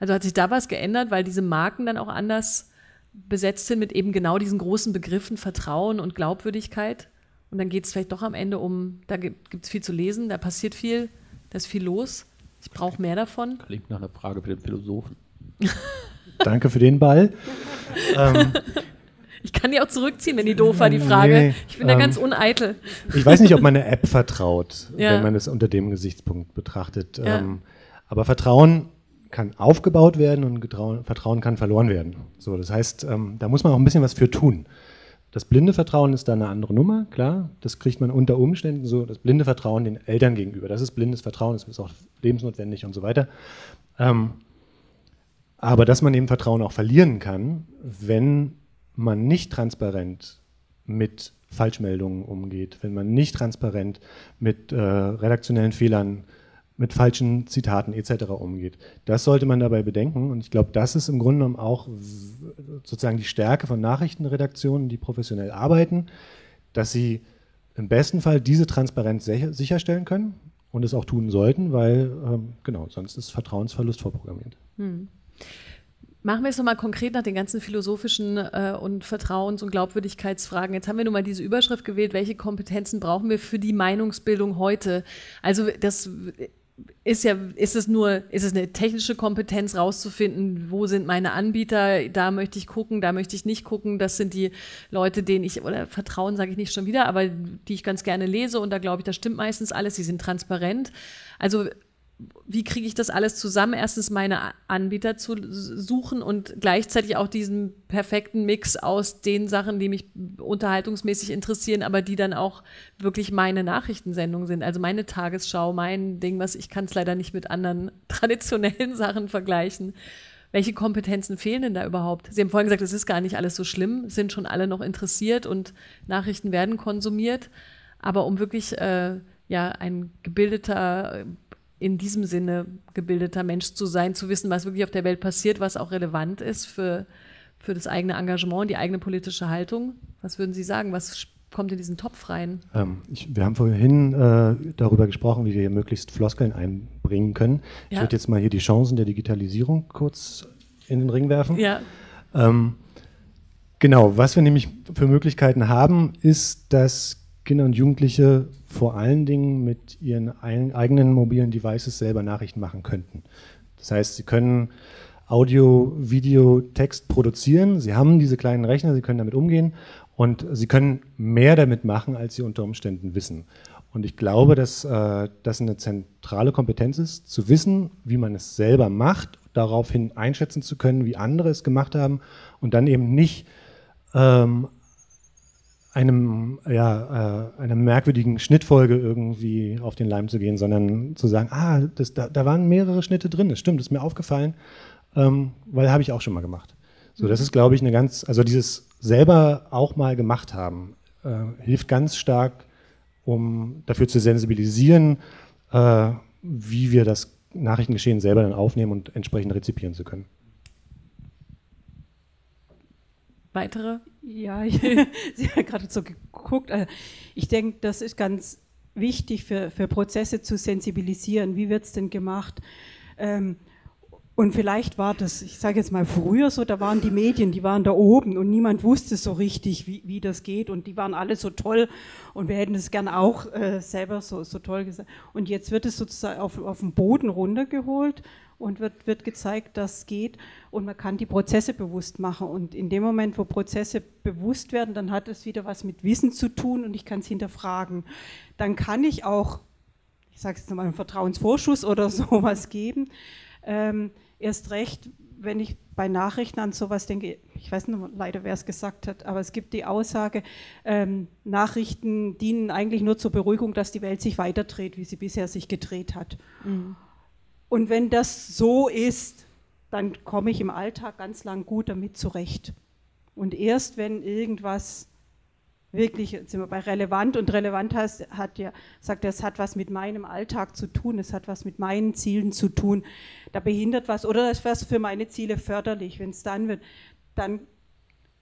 Also hat sich da was geändert, weil diese Marken dann auch anders besetzt sind mit eben genau diesen großen Begriffen Vertrauen und Glaubwürdigkeit. Und dann geht es vielleicht doch am Ende um, da gibt es viel zu lesen, da passiert viel, da ist viel los. Ich brauche mehr davon. Klingt nach einer Frage für den Philosophen. (laughs) Danke für den Ball. ähm, (laughs) ich kann die auch zurückziehen, wenn die doof war, die Frage. Nee, ich bin ähm, da ganz uneitel. Ich weiß nicht, ob man eine App vertraut, (laughs) ja. wenn man es unter dem Gesichtspunkt betrachtet. Ja. Ähm, aber Vertrauen kann aufgebaut werden und Vertrauen kann verloren werden. So, das heißt, ähm, da muss man auch ein bisschen was für tun. Das blinde Vertrauen ist da eine andere Nummer, klar. Das kriegt man unter Umständen so, das blinde Vertrauen den Eltern gegenüber. Das ist blindes Vertrauen, das ist auch lebensnotwendig und so weiter. Ähm, aber dass man eben Vertrauen auch verlieren kann, wenn man nicht transparent mit Falschmeldungen umgeht, wenn man nicht transparent mit äh, redaktionellen Fehlern mit falschen Zitaten etc. umgeht. Das sollte man dabei bedenken und ich glaube, das ist im Grunde genommen auch sozusagen die Stärke von Nachrichtenredaktionen, die professionell arbeiten, dass sie im besten Fall diese Transparenz sicherstellen können und es auch tun sollten, weil ähm, genau, sonst ist Vertrauensverlust vorprogrammiert. Hm. Machen wir es nochmal konkret nach den ganzen philosophischen äh, und Vertrauens- und Glaubwürdigkeitsfragen. Jetzt haben wir nun mal diese Überschrift gewählt, welche Kompetenzen brauchen wir für die Meinungsbildung heute? Also das ist ja, ist es nur, ist es eine technische Kompetenz rauszufinden, wo sind meine Anbieter, da möchte ich gucken, da möchte ich nicht gucken, das sind die Leute, denen ich, oder Vertrauen sage ich nicht schon wieder, aber die ich ganz gerne lese und da glaube ich, das stimmt meistens alles, sie sind transparent. Also wie kriege ich das alles zusammen? Erstens meine Anbieter zu suchen und gleichzeitig auch diesen perfekten Mix aus den Sachen, die mich unterhaltungsmäßig interessieren, aber die dann auch wirklich meine Nachrichtensendungen sind. Also meine Tagesschau, mein Ding, was ich kann es leider nicht mit anderen (laughs) traditionellen Sachen vergleichen. Welche Kompetenzen fehlen denn da überhaupt? Sie haben vorhin gesagt, es ist gar nicht alles so schlimm, sind schon alle noch interessiert und Nachrichten werden konsumiert. Aber um wirklich äh, ja, ein gebildeter in diesem Sinne gebildeter Mensch zu sein, zu wissen, was wirklich auf der Welt passiert, was auch relevant ist für, für das eigene Engagement, die eigene politische Haltung. Was würden Sie sagen? Was kommt in diesen Topf rein? Ähm, ich, wir haben vorhin äh, darüber gesprochen, wie wir hier möglichst Floskeln einbringen können. Ich ja. würde jetzt mal hier die Chancen der Digitalisierung kurz in den Ring werfen. Ja. Ähm, genau, was wir nämlich für Möglichkeiten haben, ist, dass Kinder und Jugendliche vor allen Dingen mit ihren eigenen mobilen Devices selber Nachrichten machen könnten. Das heißt, sie können Audio, Video, Text produzieren, sie haben diese kleinen Rechner, sie können damit umgehen und sie können mehr damit machen, als sie unter Umständen wissen. Und ich glaube, dass äh, das eine zentrale Kompetenz ist, zu wissen, wie man es selber macht, daraufhin einschätzen zu können, wie andere es gemacht haben und dann eben nicht ähm, einem, ja, äh, einer merkwürdigen Schnittfolge irgendwie auf den Leim zu gehen, sondern zu sagen, ah, das, da, da waren mehrere Schnitte drin, das stimmt, das ist mir aufgefallen, ähm, weil habe ich auch schon mal gemacht. So, das mhm. ist, glaube ich, eine ganz, also dieses selber auch mal gemacht haben, äh, hilft ganz stark, um dafür zu sensibilisieren, äh, wie wir das Nachrichtengeschehen selber dann aufnehmen und entsprechend rezipieren zu können. Weitere? Ja, (laughs) ich, Sie haben gerade so geguckt. Also ich denke, das ist ganz wichtig für, für Prozesse zu sensibilisieren. Wie wird es denn gemacht? Ähm, und vielleicht war das, ich sage jetzt mal früher so, da waren die Medien, die waren da oben und niemand wusste so richtig, wie, wie das geht und die waren alle so toll und wir hätten es gern auch äh, selber so, so toll gesagt. Und jetzt wird es sozusagen auf, auf den Boden runtergeholt und wird, wird gezeigt, dass es geht und man kann die Prozesse bewusst machen. Und in dem Moment, wo Prozesse bewusst werden, dann hat es wieder was mit Wissen zu tun und ich kann es hinterfragen. Dann kann ich auch, ich sage es jetzt mal, einen Vertrauensvorschuss oder (laughs) sowas geben. Ähm, erst recht, wenn ich bei Nachrichten an sowas denke, ich weiß nicht leider, wer es gesagt hat, aber es gibt die Aussage, ähm, Nachrichten dienen eigentlich nur zur Beruhigung, dass die Welt sich weiterdreht, wie sie bisher sich gedreht hat. Mhm. Und wenn das so ist, dann komme ich im Alltag ganz lang gut damit zurecht. Und erst wenn irgendwas wirklich, sind wir bei relevant und relevant heißt, hat ja, sagt er, es hat was mit meinem Alltag zu tun, es hat was mit meinen Zielen zu tun, da behindert was oder das ist was für meine Ziele förderlich. Wenn es dann wird, dann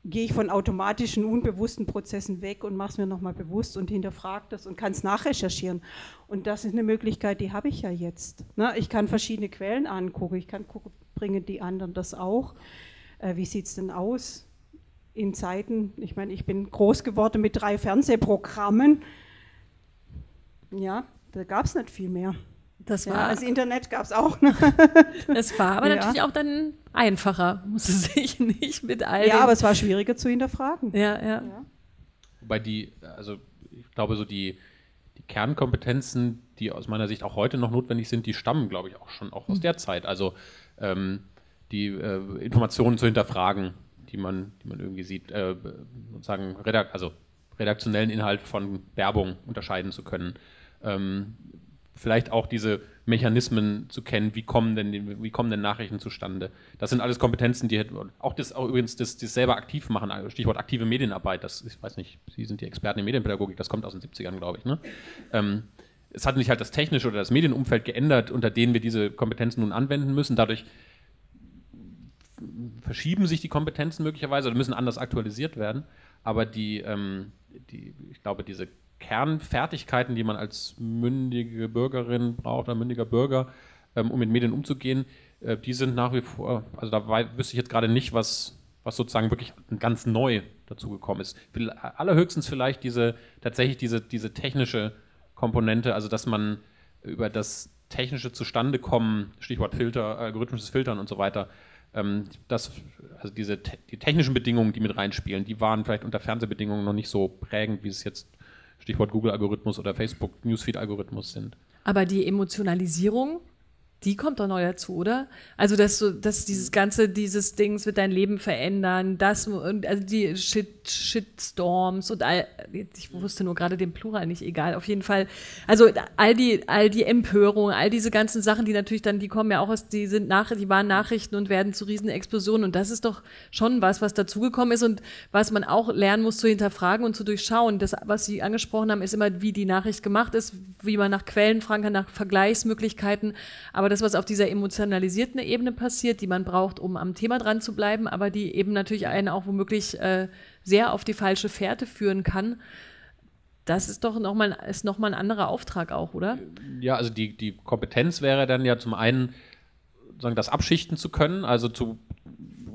gehe ich von automatischen, unbewussten Prozessen weg und mache es mir nochmal bewusst und hinterfrage das und kann es nachrecherchieren. Und das ist eine Möglichkeit, die habe ich ja jetzt. Ne? Ich kann verschiedene Quellen angucken, ich kann gucken, bringen die anderen das auch. Äh, wie sieht es denn aus? in Zeiten, ich meine, ich bin groß geworden mit drei Fernsehprogrammen. Ja, da gab es nicht viel mehr. Das war, ja, das Internet gab (laughs) es auch. das war aber ja. natürlich auch dann einfacher, musste sich nicht mit all Ja, aber es war schwieriger zu hinterfragen. Ja, ja. ja. Wobei die, also ich glaube, so die, die Kernkompetenzen, die aus meiner Sicht auch heute noch notwendig sind, die stammen, glaube ich, auch schon auch aus hm. der Zeit. Also ähm, die äh, Informationen zu hinterfragen, die man, die man irgendwie sieht, äh, sozusagen redak also redaktionellen Inhalt von Werbung unterscheiden zu können. Ähm, vielleicht auch diese Mechanismen zu kennen, wie kommen denn, wie kommen denn Nachrichten zustande. Das sind alles Kompetenzen, die auch das auch übrigens das, das selber aktiv machen, also Stichwort aktive Medienarbeit, das, ich weiß nicht, Sie sind die Experten in Medienpädagogik, das kommt aus den 70ern, glaube ich. Ne? Ähm, es hat sich halt das technische oder das Medienumfeld geändert, unter denen wir diese Kompetenzen nun anwenden müssen. Dadurch verschieben sich die Kompetenzen möglicherweise oder müssen anders aktualisiert werden. Aber die, ähm, die, ich glaube, diese Kernfertigkeiten, die man als mündige Bürgerin braucht oder mündiger Bürger, ähm, um mit Medien umzugehen, äh, die sind nach wie vor, also da wüsste ich jetzt gerade nicht, was, was sozusagen wirklich ganz neu dazugekommen ist. Allerhöchstens vielleicht diese, tatsächlich diese, diese technische Komponente, also dass man über das technische Zustandekommen, Stichwort Filter, algorithmisches Filtern und so weiter, ähm, das, also diese die technischen Bedingungen, die mit reinspielen, die waren vielleicht unter Fernsehbedingungen noch nicht so prägend, wie es jetzt Stichwort Google-Algorithmus oder Facebook Newsfeed-Algorithmus sind. Aber die Emotionalisierung die kommt doch neu dazu, oder? Also, dass du, dass dieses ganze, dieses Dings wird dein Leben verändern, das, und also die Shit, Shitstorms und all, ich wusste nur gerade den Plural nicht, egal, auf jeden Fall. Also, all die, all die Empörung, all diese ganzen Sachen, die natürlich dann, die kommen ja auch aus, die sind nach, die waren Nachrichten und werden zu Riesenexplosionen und das ist doch schon was, was dazugekommen ist und was man auch lernen muss zu hinterfragen und zu durchschauen. Das, was Sie angesprochen haben, ist immer, wie die Nachricht gemacht ist, wie man nach Quellen fragen kann, nach Vergleichsmöglichkeiten, aber das, was auf dieser emotionalisierten Ebene passiert, die man braucht, um am Thema dran zu bleiben, aber die eben natürlich einen auch womöglich äh, sehr auf die falsche Fährte führen kann. Das ist doch nochmal noch ein anderer Auftrag auch, oder? Ja, also die, die Kompetenz wäre dann ja zum einen, sagen, das abschichten zu können, also zu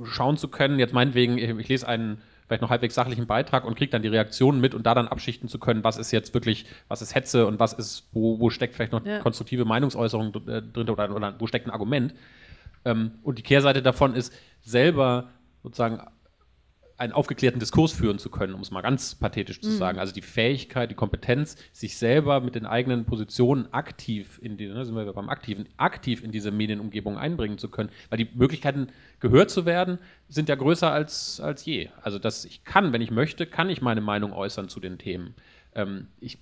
schauen zu können, jetzt meinetwegen, ich lese einen vielleicht noch halbwegs sachlichen Beitrag und kriegt dann die Reaktionen mit und da dann abschichten zu können, was ist jetzt wirklich, was ist Hetze und was ist, wo, wo steckt vielleicht noch ja. konstruktive Meinungsäußerung äh, drin oder, oder, wo steckt ein Argument. Ähm, und die Kehrseite davon ist, selber sozusagen einen aufgeklärten Diskurs führen zu können, um es mal ganz pathetisch zu mhm. sagen. Also die Fähigkeit, die Kompetenz, sich selber mit den eigenen Positionen aktiv in die, ne, sind wir beim Aktiven, aktiv in diese Medienumgebung einbringen zu können. Weil die Möglichkeiten, gehört zu werden, sind ja größer als, als je. Also dass ich kann, wenn ich möchte, kann ich meine Meinung äußern zu den Themen. Ähm, ich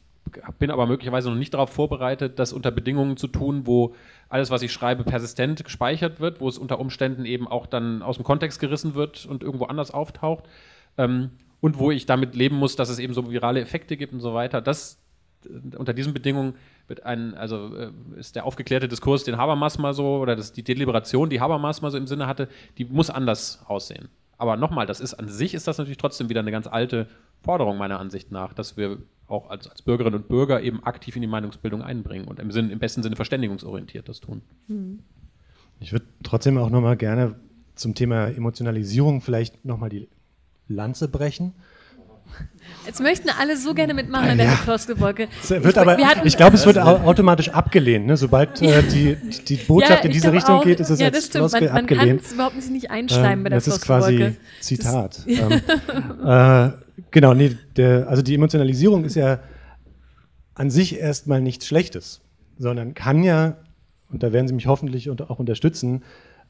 bin aber möglicherweise noch nicht darauf vorbereitet, das unter Bedingungen zu tun, wo alles, was ich schreibe, persistent gespeichert wird, wo es unter Umständen eben auch dann aus dem Kontext gerissen wird und irgendwo anders auftaucht. Ähm, und wo ich damit leben muss, dass es eben so virale Effekte gibt und so weiter. Das, äh, unter diesen Bedingungen wird ein, also äh, ist der aufgeklärte Diskurs, den Habermas mal so, oder das, die Deliberation, die Habermas mal so im Sinne hatte, die muss anders aussehen. Aber nochmal, das ist an sich ist das natürlich trotzdem wieder eine ganz alte Forderung meiner Ansicht nach, dass wir auch als, als Bürgerinnen und Bürger eben aktiv in die Meinungsbildung einbringen und im, Sinn, im besten Sinne verständigungsorientiert das tun. Hm. Ich würde trotzdem auch nochmal gerne zum Thema Emotionalisierung vielleicht nochmal die Lanze brechen. Jetzt möchten alle so gerne mitmachen an der ja. Floskelwolke. Wird aber, ich glaube, es wird automatisch abgelehnt. Ne? Sobald äh, die, die Botschaft ja, in diese Richtung auch, geht, ist es ja, als Floskel man, man abgelehnt. Man kann es überhaupt nicht einschleimen ähm, bei der Das ist quasi Zitat. (laughs) ähm, äh, genau, nee, der, also die Emotionalisierung ist ja an sich erstmal nichts Schlechtes, sondern kann ja, und da werden Sie mich hoffentlich auch unterstützen,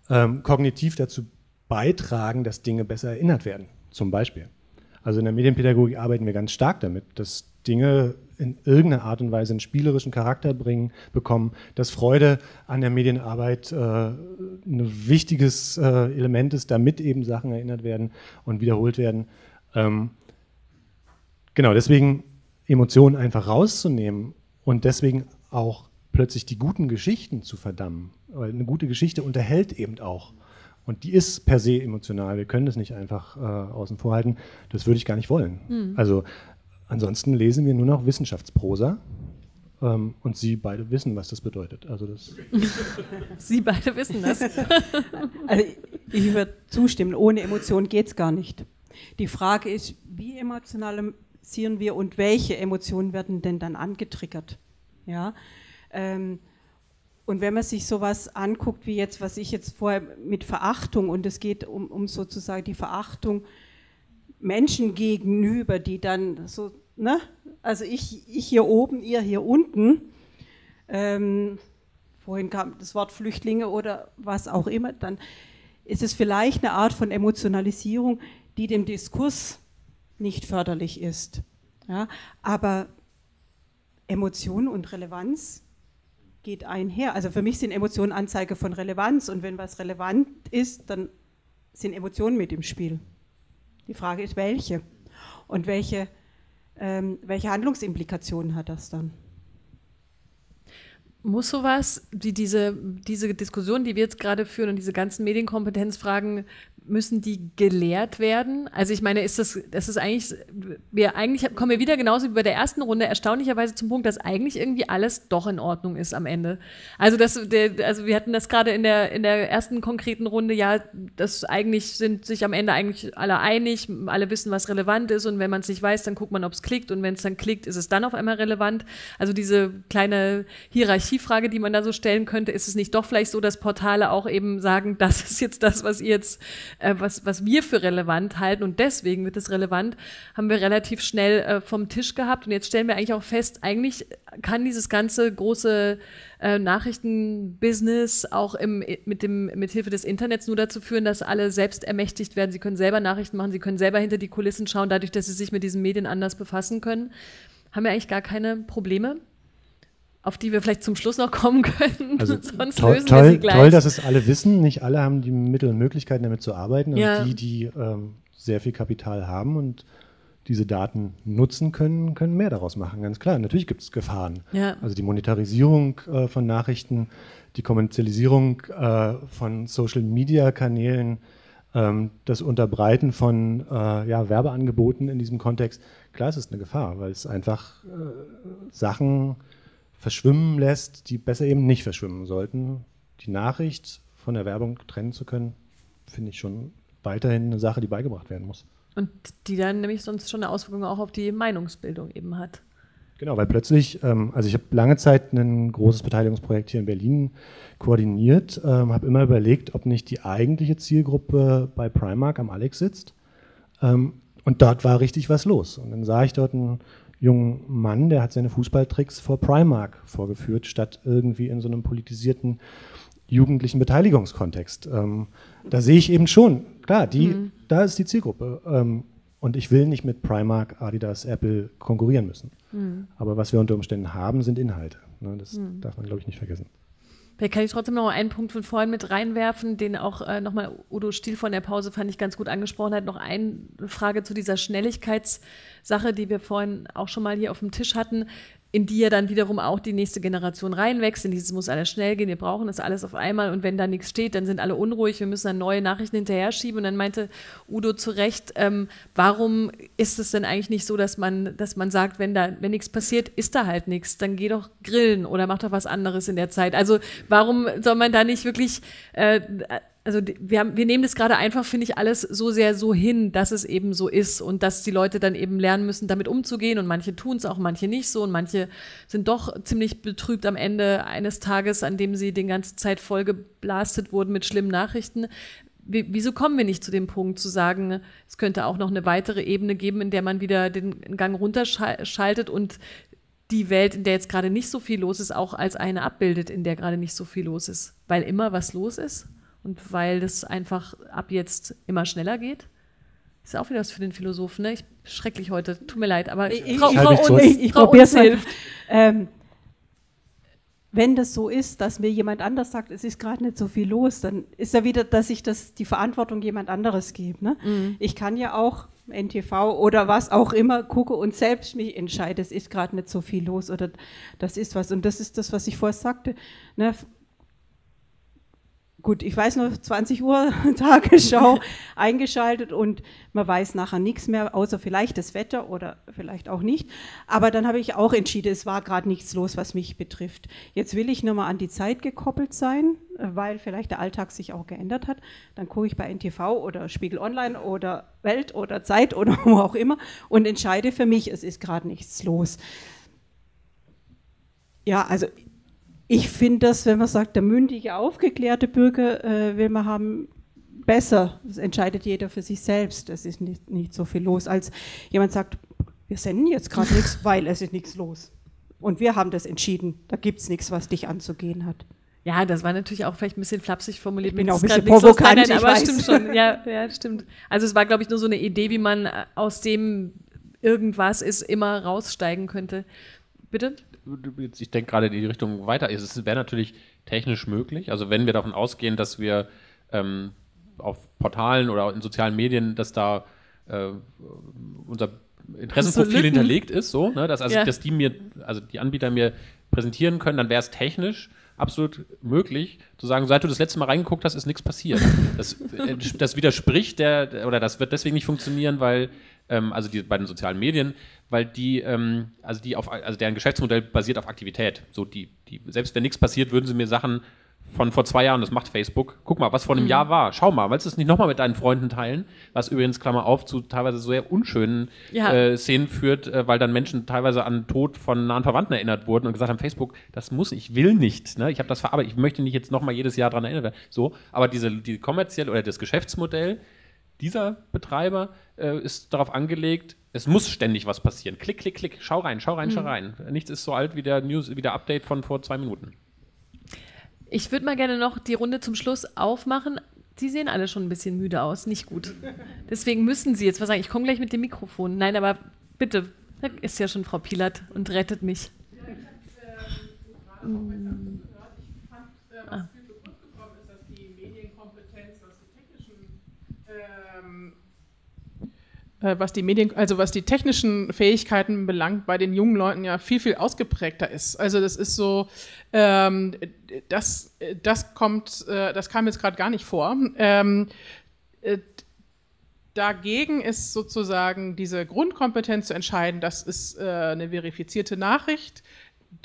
ähm, kognitiv dazu beitragen, dass Dinge besser erinnert werden, zum Beispiel. Also in der Medienpädagogik arbeiten wir ganz stark damit, dass Dinge in irgendeiner Art und Weise einen spielerischen Charakter bringen, bekommen, dass Freude an der Medienarbeit äh, ein wichtiges äh, Element ist, damit eben Sachen erinnert werden und wiederholt werden. Ähm, genau, deswegen Emotionen einfach rauszunehmen und deswegen auch plötzlich die guten Geschichten zu verdammen. Weil eine gute Geschichte unterhält eben auch. Und die ist per se emotional. Wir können das nicht einfach äh, außen vor halten. Das würde ich gar nicht wollen. Mhm. Also ansonsten lesen wir nur noch Wissenschaftsprosa. Ähm, und Sie beide wissen, was das bedeutet. Also das (laughs) Sie beide wissen das. (laughs) also ich würde zustimmen, ohne Emotionen geht es gar nicht. Die Frage ist, wie emotionalisieren wir und welche Emotionen werden denn dann angetriggert? Ja. Ähm, und wenn man sich sowas anguckt, wie jetzt, was ich jetzt vorher mit Verachtung, und es geht um, um sozusagen die Verachtung Menschen gegenüber, die dann so, ne, also ich, ich hier oben, ihr hier unten, ähm, vorhin kam das Wort Flüchtlinge oder was auch immer, dann ist es vielleicht eine Art von Emotionalisierung, die dem Diskurs nicht förderlich ist. Ja, aber Emotion und Relevanz geht einher. Also für mich sind Emotionen Anzeige von Relevanz und wenn was relevant ist, dann sind Emotionen mit im Spiel. Die Frage ist, welche? Und welche, ähm, welche Handlungsimplikationen hat das dann? Muss sowas, wie diese, diese Diskussion, die wir jetzt gerade führen und diese ganzen Medienkompetenzfragen, müssen die gelehrt werden? Also ich meine, ist das, das ist eigentlich, wir eigentlich kommen wir wieder genauso wie bei der ersten Runde erstaunlicherweise zum Punkt, dass eigentlich irgendwie alles doch in Ordnung ist am Ende. Also das, der, also wir hatten das gerade in der in der ersten konkreten Runde, ja, das eigentlich sind sich am Ende eigentlich alle einig, alle wissen, was relevant ist und wenn man es nicht weiß, dann guckt man, ob es klickt und wenn es dann klickt, ist es dann auf einmal relevant. Also diese kleine Hierarchiefrage, die man da so stellen könnte, ist es nicht doch vielleicht so, dass Portale auch eben sagen, (laughs) das ist jetzt das, was ihr jetzt äh, was, was wir für relevant halten und deswegen wird es relevant, haben wir relativ schnell äh, vom Tisch gehabt und jetzt stellen wir eigentlich auch fest, eigentlich kann dieses ganze große äh, Nachrichtenbusiness auch im, mit, dem, mit Hilfe des Internets nur dazu führen, dass alle selbst ermächtigt werden. Sie können selber Nachrichten machen, sie können selber hinter die Kulissen schauen, dadurch, dass sie sich mit diesen Medien anders befassen können. Haben wir eigentlich gar keine Probleme auf die wir vielleicht zum Schluss noch kommen können. (laughs) Also Sonst toll, lösen wir sie gleich. Toll, dass es alle wissen. Nicht alle haben die Mittel und Möglichkeiten, damit zu arbeiten. Ja. Und die, die ähm, sehr viel Kapital haben und diese Daten nutzen können, können mehr daraus machen. Ganz klar. Natürlich gibt es Gefahren. Ja. Also die Monetarisierung äh, von Nachrichten, die Kommerzialisierung äh, von Social-Media-Kanälen, ähm, das Unterbreiten von äh, ja, Werbeangeboten in diesem Kontext. Klar, es ist eine Gefahr, weil es einfach äh, Sachen verschwimmen lässt, die besser eben nicht verschwimmen sollten. Die Nachricht von der Werbung trennen zu können, finde ich schon weiterhin eine Sache, die beigebracht werden muss. Und die dann nämlich sonst schon eine Auswirkung auch auf die Meinungsbildung eben hat. Genau, weil plötzlich, ähm, also ich habe lange Zeit ein großes Beteiligungsprojekt hier in Berlin koordiniert, ähm, habe immer überlegt, ob nicht die eigentliche Zielgruppe bei Primark am Alex sitzt. Ähm, und dort war richtig was los. Und dann sah ich dort einen jungen Mann, der hat seine Fußballtricks vor Primark vorgeführt, statt irgendwie in so einem politisierten jugendlichen Beteiligungskontext. Ähm, da sehe ich eben schon, klar, die, mhm. da ist die Zielgruppe. Ähm, und ich will nicht mit Primark, Adidas, Apple konkurrieren müssen. Mhm. Aber was wir unter Umständen haben, sind Inhalte. Ne, das mhm. darf man, glaube ich, nicht vergessen. Vielleicht kann ich trotzdem noch einen Punkt von vorhin mit reinwerfen, den auch äh, nochmal Udo Stiel von der Pause fand ich ganz gut angesprochen hat. Noch eine Frage zu dieser Schnelligkeitssache, die wir vorhin auch schon mal hier auf dem Tisch hatten in die ja dann wiederum auch die nächste Generation reinwächst. In dieses muss alles schnell gehen, wir brauchen das alles auf einmal und wenn da nichts steht, dann sind alle unruhig, wir müssen dann neue Nachrichten hinterher schieben. Und dann meinte Udo zu Recht, ähm, warum ist es denn eigentlich nicht so, dass man, dass man sagt, wenn da, wenn nichts passiert, ist da halt nichts, dann geh doch grillen oder mach doch was anderes in der Zeit. Also warum soll man da nicht wirklich äh, also wir, haben, wir nehmen das gerade einfach, finde ich, alles so sehr so hin, dass es eben so ist und dass die Leute dann eben lernen müssen, damit umzugehen und manche tun es auch, manche nicht so und manche sind doch ziemlich betrübt am Ende eines Tages, an dem sie die ganze Zeit vollgeblastet wurden mit schlimmen Nachrichten. Wieso kommen wir nicht zu dem Punkt zu sagen, es könnte auch noch eine weitere Ebene geben, in der man wieder den Gang runterschaltet und die Welt, in der jetzt gerade nicht so viel los ist, auch als eine abbildet, in der gerade nicht so viel los ist, weil immer was los ist? Und weil das einfach ab jetzt immer schneller geht. Ist auch wieder was für den Philosophen, ne? Ich schrecklich heute, tut mir leid, aber ich, Frau, Frau, uns, ich, ich Frau uns hilft. Ähm, wenn das so ist, dass mir jemand anders sagt, es ist gerade nicht so viel los, dann ist ja wieder, dass ich das, die Verantwortung jemand anderes gebe. Ne? Mhm. Ich kann ja auch NTV oder was auch immer gucke und selbst mich entscheide, es ist gerade nicht so viel los oder das ist was. Und das ist das, was ich vorher sagte. Ne? Gut, ich weiß noch, 20 Uhr (laughs) Tagesschau (laughs) eingeschaltet und man weiß nachher nichts mehr, außer vielleicht das Wetter oder vielleicht auch nicht. Aber dann habe ich auch entschieden, es war gerade nichts los, was mich betrifft. Jetzt will ich nochmal an die Zeit gekoppelt sein, weil vielleicht der Alltag sich auch geändert hat. Dann gucke ich bei NTV oder Spiegel Online oder Welt oder Zeit (laughs) oder wo auch immer und entscheide für mich, es ist gerade nichts los. Ja, also ich finde das, wenn man sagt, der mündige, aufgeklärte Bürger äh, will man haben, besser. Das entscheidet jeder für sich selbst. Es ist nicht, nicht so viel los, als jemand sagt, wir senden jetzt gerade (laughs) nichts, weil es ist nichts los. Und wir haben das entschieden. Da gibt es nichts, was dich anzugehen hat. Ja, das war natürlich auch vielleicht ein bisschen flapsig formuliert. Ich bin auch ein bisschen provokant, nein, aber stimmt schon. Ja, ja, stimmt. Also es war, glaube ich, nur so eine Idee, wie man aus dem irgendwas ist immer raussteigen könnte. Bitte? Ich denke gerade in die Richtung weiter. Es wäre natürlich technisch möglich. Also wenn wir davon ausgehen, dass wir ähm, auf Portalen oder in sozialen Medien, dass da äh, unser Interessenprofil so hinterlegt ist, so, ne, dass, also, ja. dass die mir, also die Anbieter mir präsentieren können, dann wäre es technisch absolut möglich, zu sagen, seit du das letzte Mal reingeguckt hast, ist nichts passiert. Das, äh, das widerspricht der, oder das wird deswegen nicht funktionieren, weil, ähm, also die, bei den sozialen Medien, weil die, ähm, also die auf, also deren Geschäftsmodell basiert auf Aktivität. So die, die, selbst wenn nichts passiert, würden sie mir Sachen von vor zwei Jahren, das macht Facebook. Guck mal, was vor einem mhm. Jahr war. Schau mal, willst du es nicht nochmal mit deinen Freunden teilen? Was übrigens, Klammer auf, zu teilweise sehr unschönen ja. äh, Szenen führt, äh, weil dann Menschen teilweise an Tod von nahen Verwandten erinnert wurden und gesagt haben, Facebook, das muss, ich will nicht. Ne? Ich habe das verarbeitet, ich möchte nicht jetzt nochmal jedes Jahr daran erinnern werden. So, aber diese, die kommerzielle oder das Geschäftsmodell dieser Betreiber äh, ist darauf angelegt, es muss ständig was passieren. Klick, klick, klick, schau rein, schau rein, mhm. schau rein. Nichts ist so alt wie der News, wie der Update von vor zwei Minuten. Ich würde mal gerne noch die Runde zum Schluss aufmachen. Sie sehen alle schon ein bisschen müde aus, nicht gut. Deswegen müssen Sie jetzt was sagen. Ich komme gleich mit dem Mikrofon. Nein, aber bitte, da ist ja schon Frau Pilat und rettet mich. Mhm. Äh, was die Medien, also was die technischen Fähigkeiten belangt, bei den jungen Leuten ja viel, viel ausgeprägter ist. Also das ist so, ähm, das, das kommt, äh, das kam jetzt gerade gar nicht vor. Ähm, äh, dagegen ist sozusagen diese Grundkompetenz zu entscheiden, das ist äh, eine verifizierte Nachricht,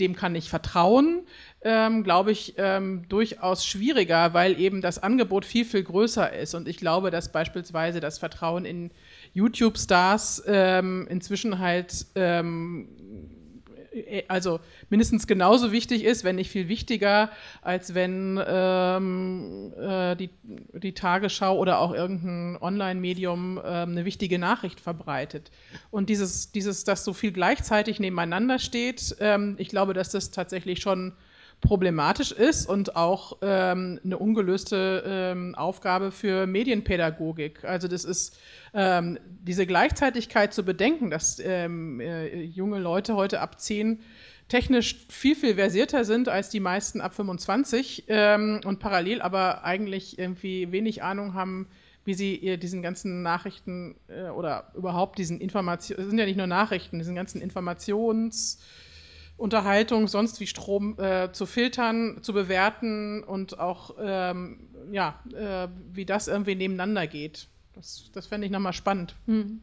dem kann ich vertrauen, ähm, glaube ich, ähm, durchaus schwieriger, weil eben das Angebot viel, viel größer ist. Und ich glaube, dass beispielsweise das Vertrauen in YouTube-Stars ähm, inzwischen halt ähm, äh, also mindestens genauso wichtig ist, wenn nicht viel wichtiger, als wenn ähm, äh, die, die Tagesschau oder auch irgendein Online-Medium äh, eine wichtige Nachricht verbreitet. Und dieses, dieses, dass so viel gleichzeitig nebeneinander steht, ähm, ich glaube, dass das tatsächlich schon problematisch ist und auch ähm, eine ungelöste ähm, Aufgabe für Medienpädagogik. Also das ist ähm, diese Gleichzeitigkeit zu bedenken, dass ähm, äh, junge Leute heute ab 10 technisch viel, viel versierter sind als die meisten ab 25 ähm, und parallel aber eigentlich irgendwie wenig Ahnung haben, wie sie diesen ganzen Nachrichten äh, oder überhaupt diesen Informationen, sind ja nicht nur Nachrichten, diesen ganzen Informations- Unterhaltung sonst wie Strom äh, zu filtern, zu bewerten und auch, ähm, ja, äh, wie das irgendwie nebeneinander geht. Das, das fände ich nochmal spannend. Hm.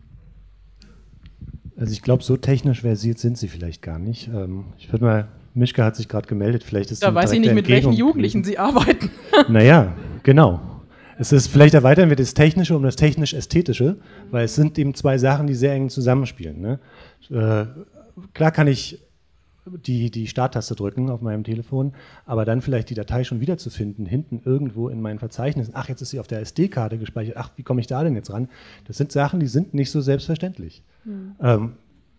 Also ich glaube, so technisch versiert sind sie vielleicht gar nicht. Ähm, ich würde mal, Mischke hat sich gerade gemeldet, vielleicht ist Da weiß ich nicht, mit welchen Jugendlichen sie arbeiten. (laughs) naja, genau. Es ist, vielleicht erweitern wir das Technische um das technisch-ästhetische, weil es sind eben zwei Sachen, die sehr eng zusammenspielen. Ne? Äh, klar kann ich die, die Starttaste drücken auf meinem Telefon, aber dann vielleicht die Datei schon wiederzufinden, hinten irgendwo in meinen Verzeichnissen. Ach, jetzt ist sie auf der SD-Karte gespeichert. Ach, wie komme ich da denn jetzt ran? Das sind Sachen, die sind nicht so selbstverständlich. Mhm. Ähm,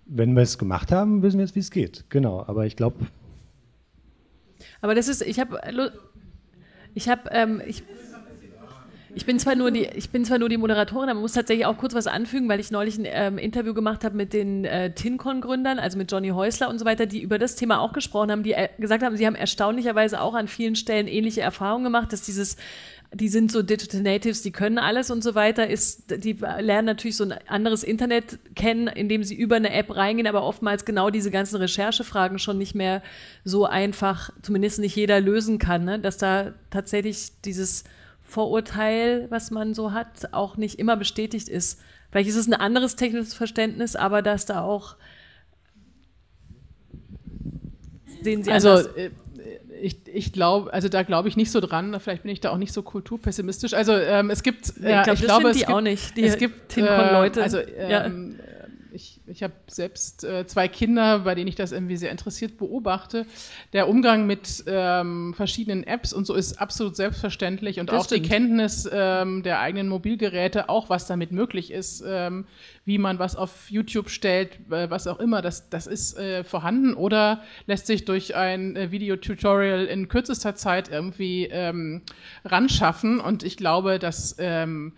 wenn wir es gemacht haben, wissen wir jetzt, wie es geht. Genau, aber ich glaube. Aber das ist, ich habe, ich habe, ähm, ich. Ich bin zwar nur die, ich bin zwar nur die Moderatorin, aber muss tatsächlich auch kurz was anfügen, weil ich neulich ein ähm, Interview gemacht habe mit den äh, TinCon-Gründern, also mit Johnny Häusler und so weiter, die über das Thema auch gesprochen haben, die äh, gesagt haben, sie haben erstaunlicherweise auch an vielen Stellen ähnliche Erfahrungen gemacht, dass dieses die sind so Digital Natives, die können alles und so weiter, ist, die lernen natürlich so ein anderes Internet kennen, indem sie über eine App reingehen, aber oftmals genau diese ganzen Recherchefragen schon nicht mehr so einfach, zumindest nicht jeder lösen kann, ne? dass da tatsächlich dieses Vorurteil, was man so hat, auch nicht immer bestätigt ist. Vielleicht ist es ein anderes technisches Verständnis, aber dass da auch sehen Sie also äh, ich, ich glaube, also da glaube ich nicht so dran. Vielleicht bin ich da auch nicht so kulturpessimistisch. Also ähm, es gibt, ich, glaub, ich glaube, es gibt, auch nicht. Die es gibt äh, Leute. Also ähm, ja ich, habe selbst äh, zwei Kinder, bei denen ich das irgendwie sehr interessiert beobachte. Der Umgang mit ähm, verschiedenen Apps und so ist absolut selbstverständlich und das auch stimmt. die Kenntnis ähm, der eigenen Mobilgeräte, auch was damit möglich ist, ähm, wie man was auf YouTube stellt, äh, was auch immer, das, das ist äh, vorhanden oder lässt sich durch ein äh, Videotutorial in kürzester Zeit irgendwie ähm, ranschaffen. Und ich glaube, dass ähm,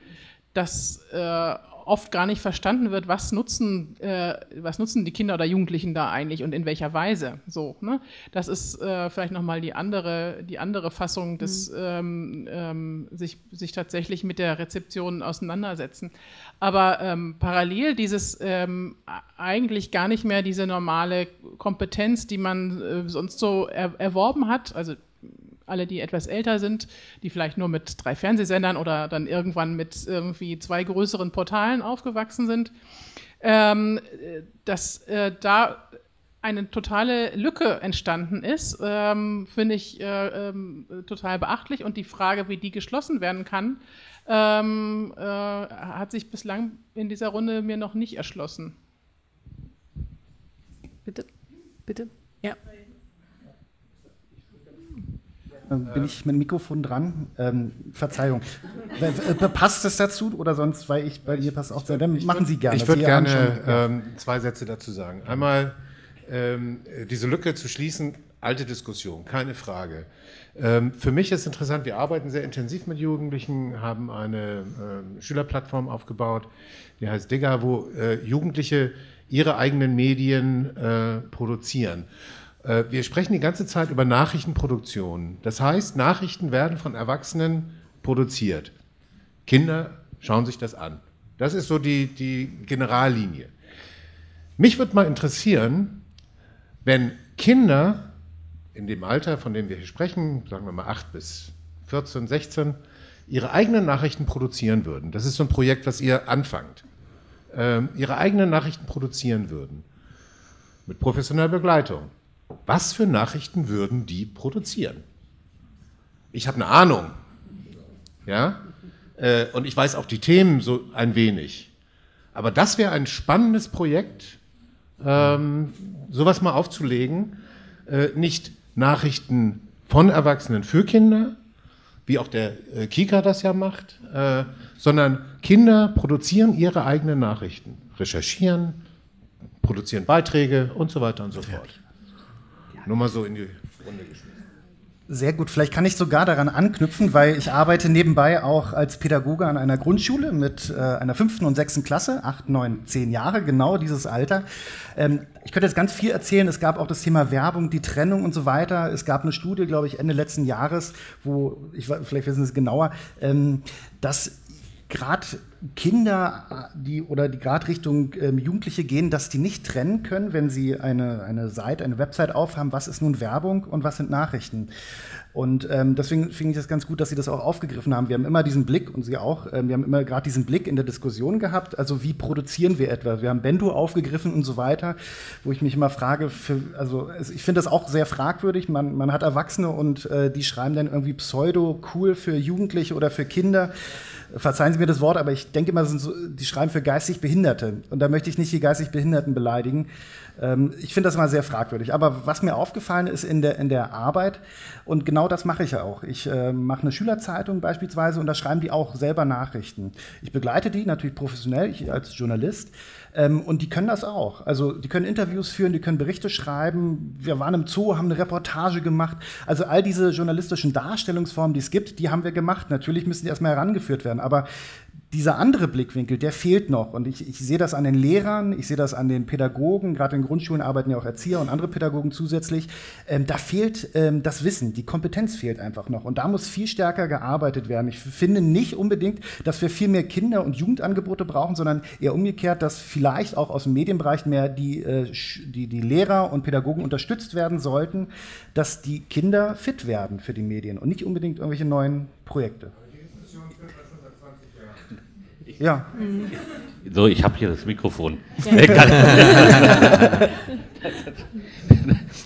das äh, oft gar nicht verstanden wird, was nutzen, äh, was nutzen die Kinder oder Jugendlichen da eigentlich und in welcher Weise. So, ne? Das ist äh, vielleicht nochmal die andere, die andere Fassung des mhm. ähm, ähm, sich, sich tatsächlich mit der Rezeption auseinandersetzen. Aber ähm, parallel dieses ähm, eigentlich gar nicht mehr diese normale Kompetenz, die man äh, sonst so er erworben hat, also alle, die etwas älter sind, die vielleicht nur mit drei Fernsehsendern oder dann irgendwann mit irgendwie zwei größeren Portalen aufgewachsen sind, ähm, dass äh, da eine totale Lücke entstanden ist, ähm, finde ich äh, ähm, total beachtlich. Und die Frage, wie die geschlossen werden kann, ähm, äh, hat sich bislang in dieser Runde mir noch nicht erschlossen. Bitte, bitte. Ja. Bin ich mit dem Mikrofon dran. Ähm, Verzeihung. (laughs) Passt es dazu oder sonst, weil ich bei dir passt auch. Dann machen Sie gerne. Ich würde gerne schon, ähm, zwei Sätze dazu sagen. Einmal ähm, diese Lücke zu schließen, alte Diskussion, keine Frage. Ähm, für mich ist interessant, wir arbeiten sehr intensiv mit Jugendlichen, haben eine äh, Schülerplattform aufgebaut, die heißt Digga, wo äh, Jugendliche ihre eigenen Medien äh, produzieren. Äh, wir sprechen die ganze Zeit über Nachrichtenproduktion. Das heißt, Nachrichten werden von Erwachsenen produziert. Kinder schauen sich das an. Das ist so die, die Generallinie. Mich würde mal interessieren, wenn Kinder in dem Alter, von dem wir hier sprechen, sagen wir mal 8 bis 14, 16, ihre eigenen Nachrichten produzieren würden. Das ist so ein Projekt, was ihr anfangt. Ähm, ihre eigenen Nachrichten produzieren würden. Mit professioneller Begleitung. Was für Nachrichten würden die produzieren? Ich habe eine Ahnung. Ja? Äh, und ich weiß auch die Themen so ein wenig. Aber das wäre ein spannendes Projekt, ähm, sowas mal aufzulegen. Äh, nicht Nachrichten von Erwachsenen für Kinder, wie auch der äh, Kika das ja macht, äh, sondern Kinder produzieren ihre eigenen Nachrichten, recherchieren, produzieren Beiträge und so weiter und so fort. Nur mal so in die Runde geschmissen. Sehr gut, vielleicht kann ich sogar daran anknüpfen, weil ich arbeite nebenbei auch als Pädagoge an einer Grundschule mit äh, einer fünften und sechsten Klasse, acht, neun, zehn Jahre, genau dieses Alter. Ähm, ich könnte jetzt ganz viel erzählen. Es gab auch das Thema Werbung, die Trennung und so weiter. Es gab eine Studie, glaube ich, Ende letzten Jahres, wo, ich, vielleicht wissen Sie es genauer, ähm, dass gerade Kinder, die oder die gerade Richtung ähm, Jugendliche gehen, dass die nicht trennen können, wenn sie eine, eine Seite, eine Website aufhaben, was ist nun Werbung und was sind Nachrichten. Und ähm, deswegen finde ich das ganz gut, dass Sie das auch aufgegriffen haben. Wir haben immer diesen Blick und Sie auch, ähm, wir haben immer gerade diesen Blick in der Diskussion gehabt. Also wie produzieren wir etwas? Wir haben Bendo aufgegriffen und so weiter, wo ich mich immer frage, für, also ich finde das auch sehr fragwürdig. Man, man hat Erwachsene und äh, die schreiben dann irgendwie Pseudo cool für Jugendliche oder für Kinder. Verzeihen Sie mir das Wort, aber ich denke immer, so, die schreiben für geistig Behinderte. Und da möchte ich nicht die geistig Behinderten beleidigen. Ähm, ich finde das mal sehr fragwürdig. Aber was mir aufgefallen ist in der, in der Arbeit, und genau das mache ich ja auch. Ich äh, mache eine Schülerzeitung beispielsweise und da schreiben die auch selber Nachrichten. Ich begleite die natürlich professionell, ich als Journalist. Ähm, und die können das auch. Also die können Interviews führen, die können Berichte schreiben. Wir waren im Zoo, haben eine Reportage gemacht. Also all diese journalistischen Darstellungsformen, die es gibt, die haben wir gemacht. Natürlich müssen die erstmal herangeführt werden. Aber dieser andere Blickwinkel, der fehlt noch. Und ich, ich, sehe das an den Lehrern, ich sehe das an den Pädagogen, gerade in Grundschulen arbeiten ja auch Erzieher und andere Pädagogen zusätzlich. Ähm, da fehlt ähm, das Wissen, die Kompetenz fehlt einfach noch. Und da muss viel stärker gearbeitet werden. Ich finde nicht unbedingt, dass wir viel mehr Kinder- und Jugendangebote brauchen, sondern eher umgekehrt, dass vielleicht auch aus dem Medienbereich mehr die, äh, die, die Lehrer und Pädagogen unterstützt werden sollten, dass die Kinder fit werden für die Medien und nicht unbedingt irgendwelche neuen Projekte. Ja. So, ich habe hier das Mikrofon. (laughs)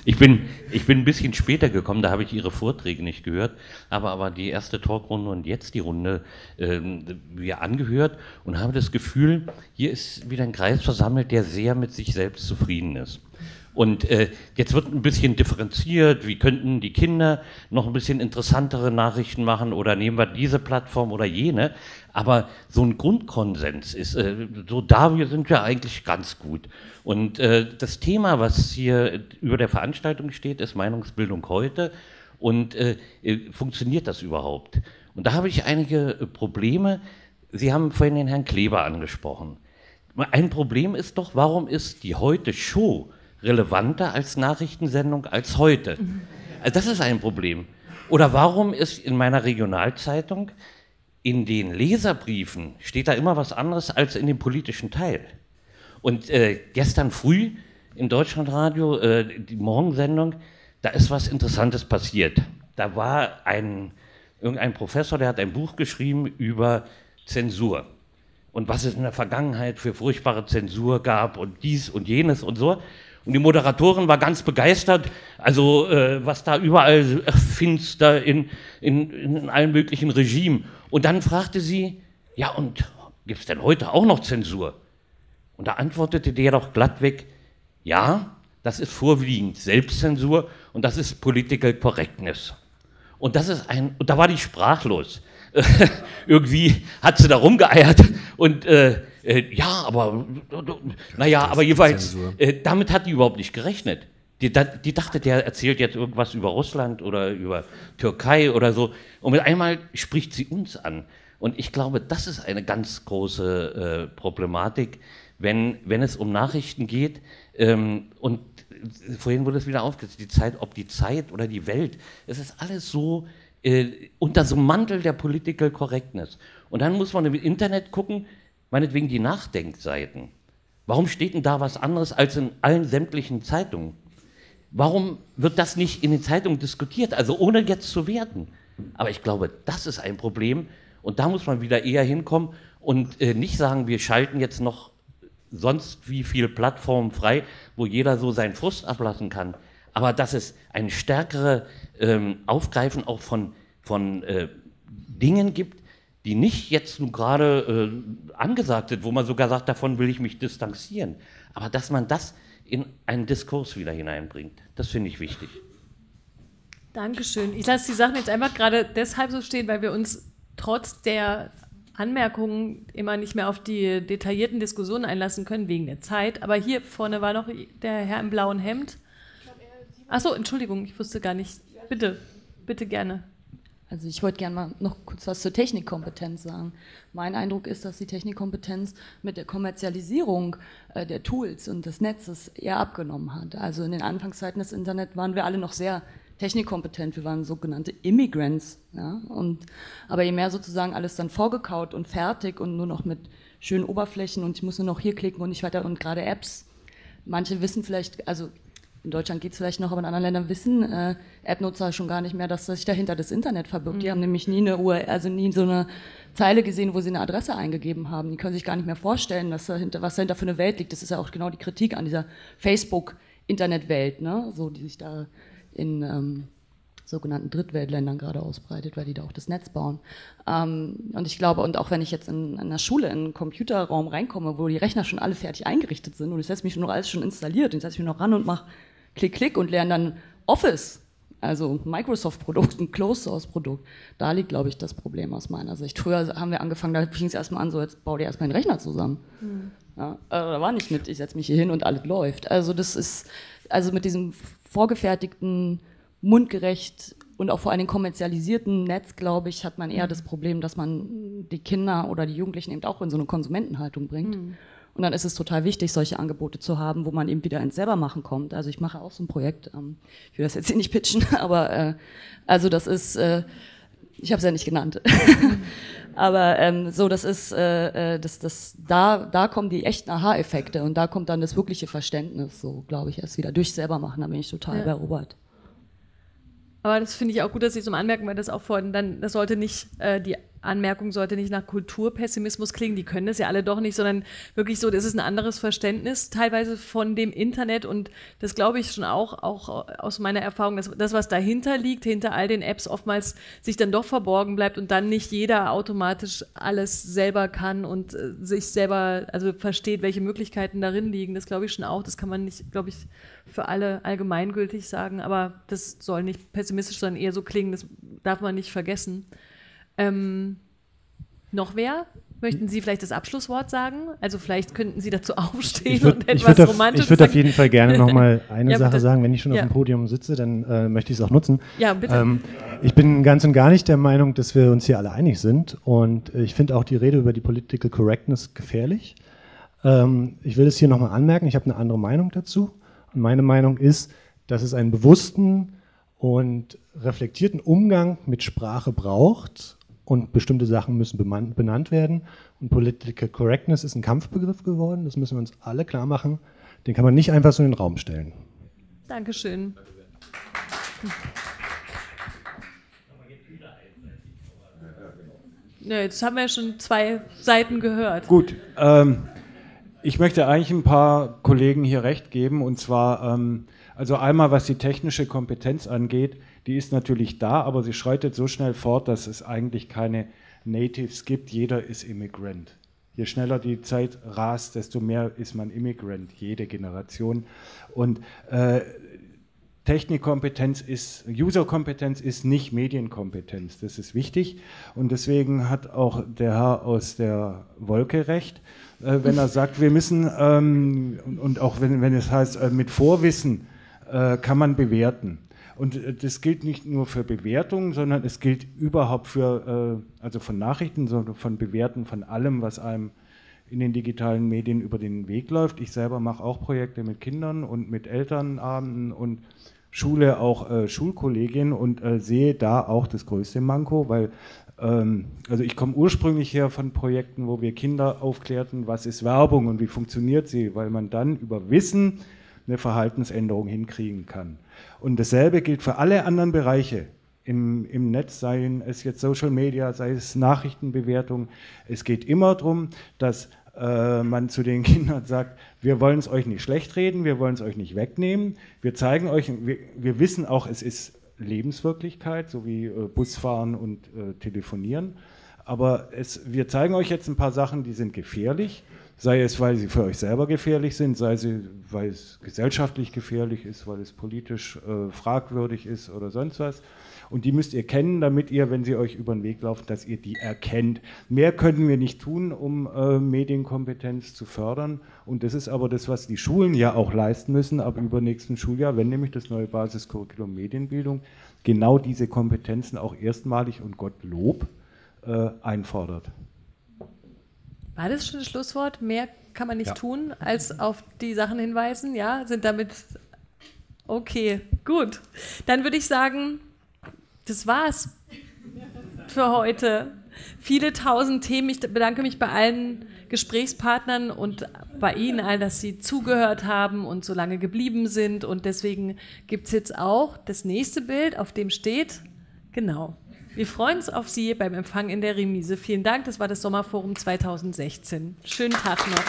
ich, bin, ich bin ein bisschen später gekommen, da habe ich Ihre Vorträge nicht gehört, aber, aber die erste Talkrunde und jetzt die Runde äh, mir angehört und habe das Gefühl, hier ist wieder ein Kreis versammelt, der sehr mit sich selbst zufrieden ist. Und äh, jetzt wird ein bisschen differenziert, wie könnten die Kinder noch ein bisschen interessantere Nachrichten machen oder nehmen wir diese Plattform oder jene. Aber so ein Grundkonsens ist, äh, so da sind wir eigentlich ganz gut. Und äh, das Thema, was hier über der Veranstaltung steht, ist Meinungsbildung heute. Und äh, äh funktioniert das überhaupt? Und da habe ich einige äh, Probleme. Sie haben vorhin den Herrn Kleber angesprochen. Ein Problem ist doch, warum ist die Heute-Show relevanter als Nachrichtensendung als heute. Also das ist ein Problem. Oder warum ist in meiner Regionalzeitung in den Leserbriefen steht da immer was anderes als in dem politischen Teil? Und äh, gestern früh im Deutschlandradio, äh, die Morgensendung, da ist was Interessantes passiert. Da war ein, irgendein Professor, der hat ein Buch geschrieben über Zensur und was es in der Vergangenheit für furchtbare Zensur gab und dies und jenes und so. Und die Moderatorin war ganz begeistert, also äh, was da überall äh, finster in, in, in allen möglichen Regimen. Und dann fragte sie, ja und gibt es denn heute auch noch Zensur? Und da antwortete der doch glattweg, ja, das ist vorwiegend Selbstzensur und das ist Political Correctness. Und das ist ein, und da war die sprachlos. (laughs) Irgendwie hat sie da rumgeeiert und äh, äh, ja, aber naja, aber jeweils, äh, damit hat die überhaupt nicht gerechnet. Die, die, dachte, der erzählt jetzt irgendwas über Russland oder über Türkei oder so. Und mit einmal spricht sie uns an. Und ich glaube, das ist eine ganz große äh, Problematik, wenn, wenn es um Nachrichten geht. Ähm, und vorhin wurde es wieder aufgesetzt, die Zeit, ob die Zeit oder die Welt. Es ist alles so äh, unter so einem Mantel der Political Correctness. Und dann muss man im Internet gucken, meinetwegen die Nachdenkseiten. Warum steht denn da was anderes als in allen sämtlichen Zeitungen? Warum wird das nicht in den Zeitungen diskutiert? Also ohne jetzt zu werten. Aber ich glaube, das ist ein Problem. Und da muss man wieder eher hinkommen und äh, nicht sagen, wir schalten jetzt noch sonst wie viele Plattformen frei, wo jeder so seinen Frust ablassen kann. Aber dass es ein stärkere ähm, Aufgreifen auch von, von äh, Dingen gibt, die nicht jetzt nun gerade äh, angesagt sind, wo man sogar sagt, davon will ich mich distanzieren. Aber dass man das in einen Diskurs wieder hineinbringt, das finde ich wichtig. Dankeschön. Ich lasse die Sachen jetzt einfach gerade deshalb so stehen, weil wir uns trotz der Anmerkungen immer nicht mehr auf die detaillierten Diskussionen einlassen können, wegen der Zeit. Aber hier vorne war noch der Herr im blauen Hemd. Achso, Entschuldigung, ich wusste gar nicht. Bitte, bitte gerne. Also ich wollte gerne mal noch kurz was zur Technikkompetenz sagen. Mein Eindruck ist, dass die Technikkompetenz mit der Kommerzialisierung äh, der Tools und des Netzes eher abgenommen hat. Also in den Anfangszeiten des Internet waren wir alle noch sehr technikkompetent, wir waren sogenannte Immigrants. Ja? Und, aber je mehr sozusagen alles dann vorgekaut und fertig und nur noch mit schönen Oberflächen und ich muss nur noch hier klicken und nicht weiter und gerade Apps. Manche wissen vielleicht, also in Deutschland geht es vielleicht noch, aber in anderen Ländern wissen äh, App-Nutzer schon gar nicht mehr, dass sich dahinter das Internet verbirgt. Mhm. Die haben nämlich nie eine URL, also nie so eine Zeile gesehen, wo sie eine Adresse eingegeben haben. Die können sich gar nicht mehr vorstellen, dass dahinter, was dahinter für eine Welt liegt. Das ist ja auch genau die Kritik an dieser Facebook-Internetwelt, ne? so die sich da in ähm, sogenannten Drittweltländern gerade ausbreitet, weil die da auch das Netz bauen. Ähm, und ich glaube, und auch wenn ich jetzt in, in einer Schule in einen Computerraum reinkomme, wo die Rechner schon alle fertig eingerichtet sind und ich setze mich nur alles schon installiert und ich setze mich noch ran und mache Klick, Klick und lerne dann Office, also Microsoft-Produkt, ein Closed-Source-Produkt. Da liegt, glaube ich, das Problem aus meiner Sicht. Früher haben wir angefangen, da fing es erstmal an, so jetzt bau dir erstmal einen Rechner zusammen. Mhm. Ja, also da war nicht mit, ich setze mich hier hin und alles läuft. Also das ist, also mit diesem vorgefertigten, mundgerecht und auch vor allem kommerzialisierten Netz, glaube ich, hat man eher das Problem, dass man die Kinder oder die Jugendlichen eben auch in so eine Konsumentenhaltung bringt. Mhm. Und dann ist es total wichtig, solche Angebote zu haben, wo man eben wieder ins Selbermachen kommt. Also ich mache auch so ein Projekt, ähm, ich will das jetzt hier nicht pitchen, (laughs) aber äh, also das ist, äh, ich habe es ja nicht genannt. (laughs) aber ähm, so, das ist, äh, äh, das, das, da, da kommen die echten Aha-Effekte und da kommt dann das wirkliche Verständnis, so glaube ich, erst wieder durch Selbermachen. Da bin ich total ja. bei Robert. Aber das finde ich auch gut, dass Sie so anmerken, weil das auch vorhin dann, das sollte nicht äh, die Anmerkung sollte nicht nach Kulturpessimismus klingen, die können das ja alle doch nicht, sondern wirklich so, das ist ein anderes Verständnis teilweise von dem Internet und das glaube ich schon auch, auch aus meiner Erfahrung, dass das, was dahinter liegt, hinter all den Apps oftmals sich dann doch verborgen bleibt und dann nicht jeder automatisch alles selber kann und äh, sich selber, also versteht, welche Möglichkeiten darin liegen. Das glaube ich schon auch, das kann man nicht, glaube ich, für alle allgemeingültig sagen, aber das soll nicht pessimistisch, sondern eher so klingen, das darf man nicht vergessen. Ähm, noch wer? Möchten Sie vielleicht das Abschlusswort sagen? Also vielleicht könnten Sie dazu (laughs) aufstehen würd, und etwas ich romantisch Ich würde auf jeden Fall gerne noch mal (laughs) eine ja, Sache sagen. Wenn ich schon ja. auf dem Podium sitze, dann äh, möchte ich es auch nutzen. Ja, bitte. Ähm, ich bin ganz und gar nicht der Meinung, dass wir uns hier alle einig sind. Und ich finde auch die Rede über die Political Correctness gefährlich. Ähm, ich will es hier nochmal anmerken. Ich habe eine andere Meinung dazu. Und meine Meinung ist, dass es einen bewussten und reflektierten Umgang mit Sprache braucht und bestimmte Sachen müssen benannt werden. Und Political Correctness ist ein Kampfbegriff geworden, das müssen wir uns alle klar machen. Den kann man nicht einfach so in den Raum stellen. Dankeschön. Ja, jetzt haben wir schon zwei Seiten gehört. Gut, ähm, ich möchte eigentlich ein paar Kollegen hier recht geben. Und zwar, ähm, also einmal was die technische Kompetenz angeht, die ist natürlich da, aber sie schreitet so schnell fort, dass es eigentlich keine Natives gibt. Jeder ist Immigrant. Je schneller die Zeit rast, desto mehr ist man Immigrant, jede Generation. Und äh, Technikkompetenz ist, Userkompetenz ist nicht Medienkompetenz. Das ist wichtig. Und deswegen hat auch der Herr aus der Wolke recht, äh, wenn er sagt, wir müssen, ähm, und, auch wenn, wenn es heißt, äh, mit Vorwissen äh, kann man bewerten. Und äh, das gilt nicht nur für Bewertungen, sondern es gilt überhaupt für, äh, also von Nachrichten, sondern von Bewerten von allem, was einem in den digitalen Medien über den Weg läuft. Ich selber mache auch Projekte mit Kindern und mit Elternabenden und Schule auch äh, Schulkollegien und äh, sehe da auch das größte Manko, weil ähm, also ich komme ursprünglich her von Projekten, wo wir Kinder aufklärten, was ist Werbung und wie funktioniert sie, weil man dann über Wissen eine Verhaltensänderung hinkriegen kann. Und dasselbe gilt für alle anderen Bereiche im, im Netz, seien es jetzt Social Media, sei es Nachrichtenbewertung. Es geht immer darum, dass äh, man zu den (laughs) Kindern sagt, wir wollen es euch nicht schlecht reden, wir wollen es euch nicht wegnehmen, wir zeigen euch, wir, wir wissen auch, es ist Lebenswirklichkeit, so wie äh, Busfahren und äh, Telefonieren. Aber es, wir zeigen euch jetzt ein paar Sachen, die sind gefährlich sei es, weil sie für euch selber gefährlich sind, sei es, weil es gesellschaftlich gefährlich ist, weil es politisch äh, fragwürdig ist oder sonst was. Und die müsst ihr kennen, damit ihr, wenn sie euch über den Weg laufen, dass ihr die erkennt. Mehr können wir nicht tun, um äh, Medienkompetenz zu fördern. Und das ist aber das, was die Schulen ja auch leisten müssen ab übernächsten Schuljahr, wenn nämlich das neue Basiskurriculum Medienbildung genau diese Kompetenzen auch erstmalig und Gottlob äh, einfordert. War das schon das Schlusswort? Mehr kann man nicht Ja. tun, als auf die Sachen hinweisen? Ja, sind damit. Okay, gut. Dann würde ich sagen, das war's für heute. Viele tausend Themen. Ich bedanke mich bei allen Gesprächspartnern und bei Ihnen allen, dass Sie zugehört haben und so lange geblieben sind. Und deswegen gibt es jetzt auch das nächste Bild, auf dem steht, genau. Wir freuen uns auf Sie beim Empfang in der Remise. Vielen Dank, das war das Sommerforum 2016. Schönen Tag noch.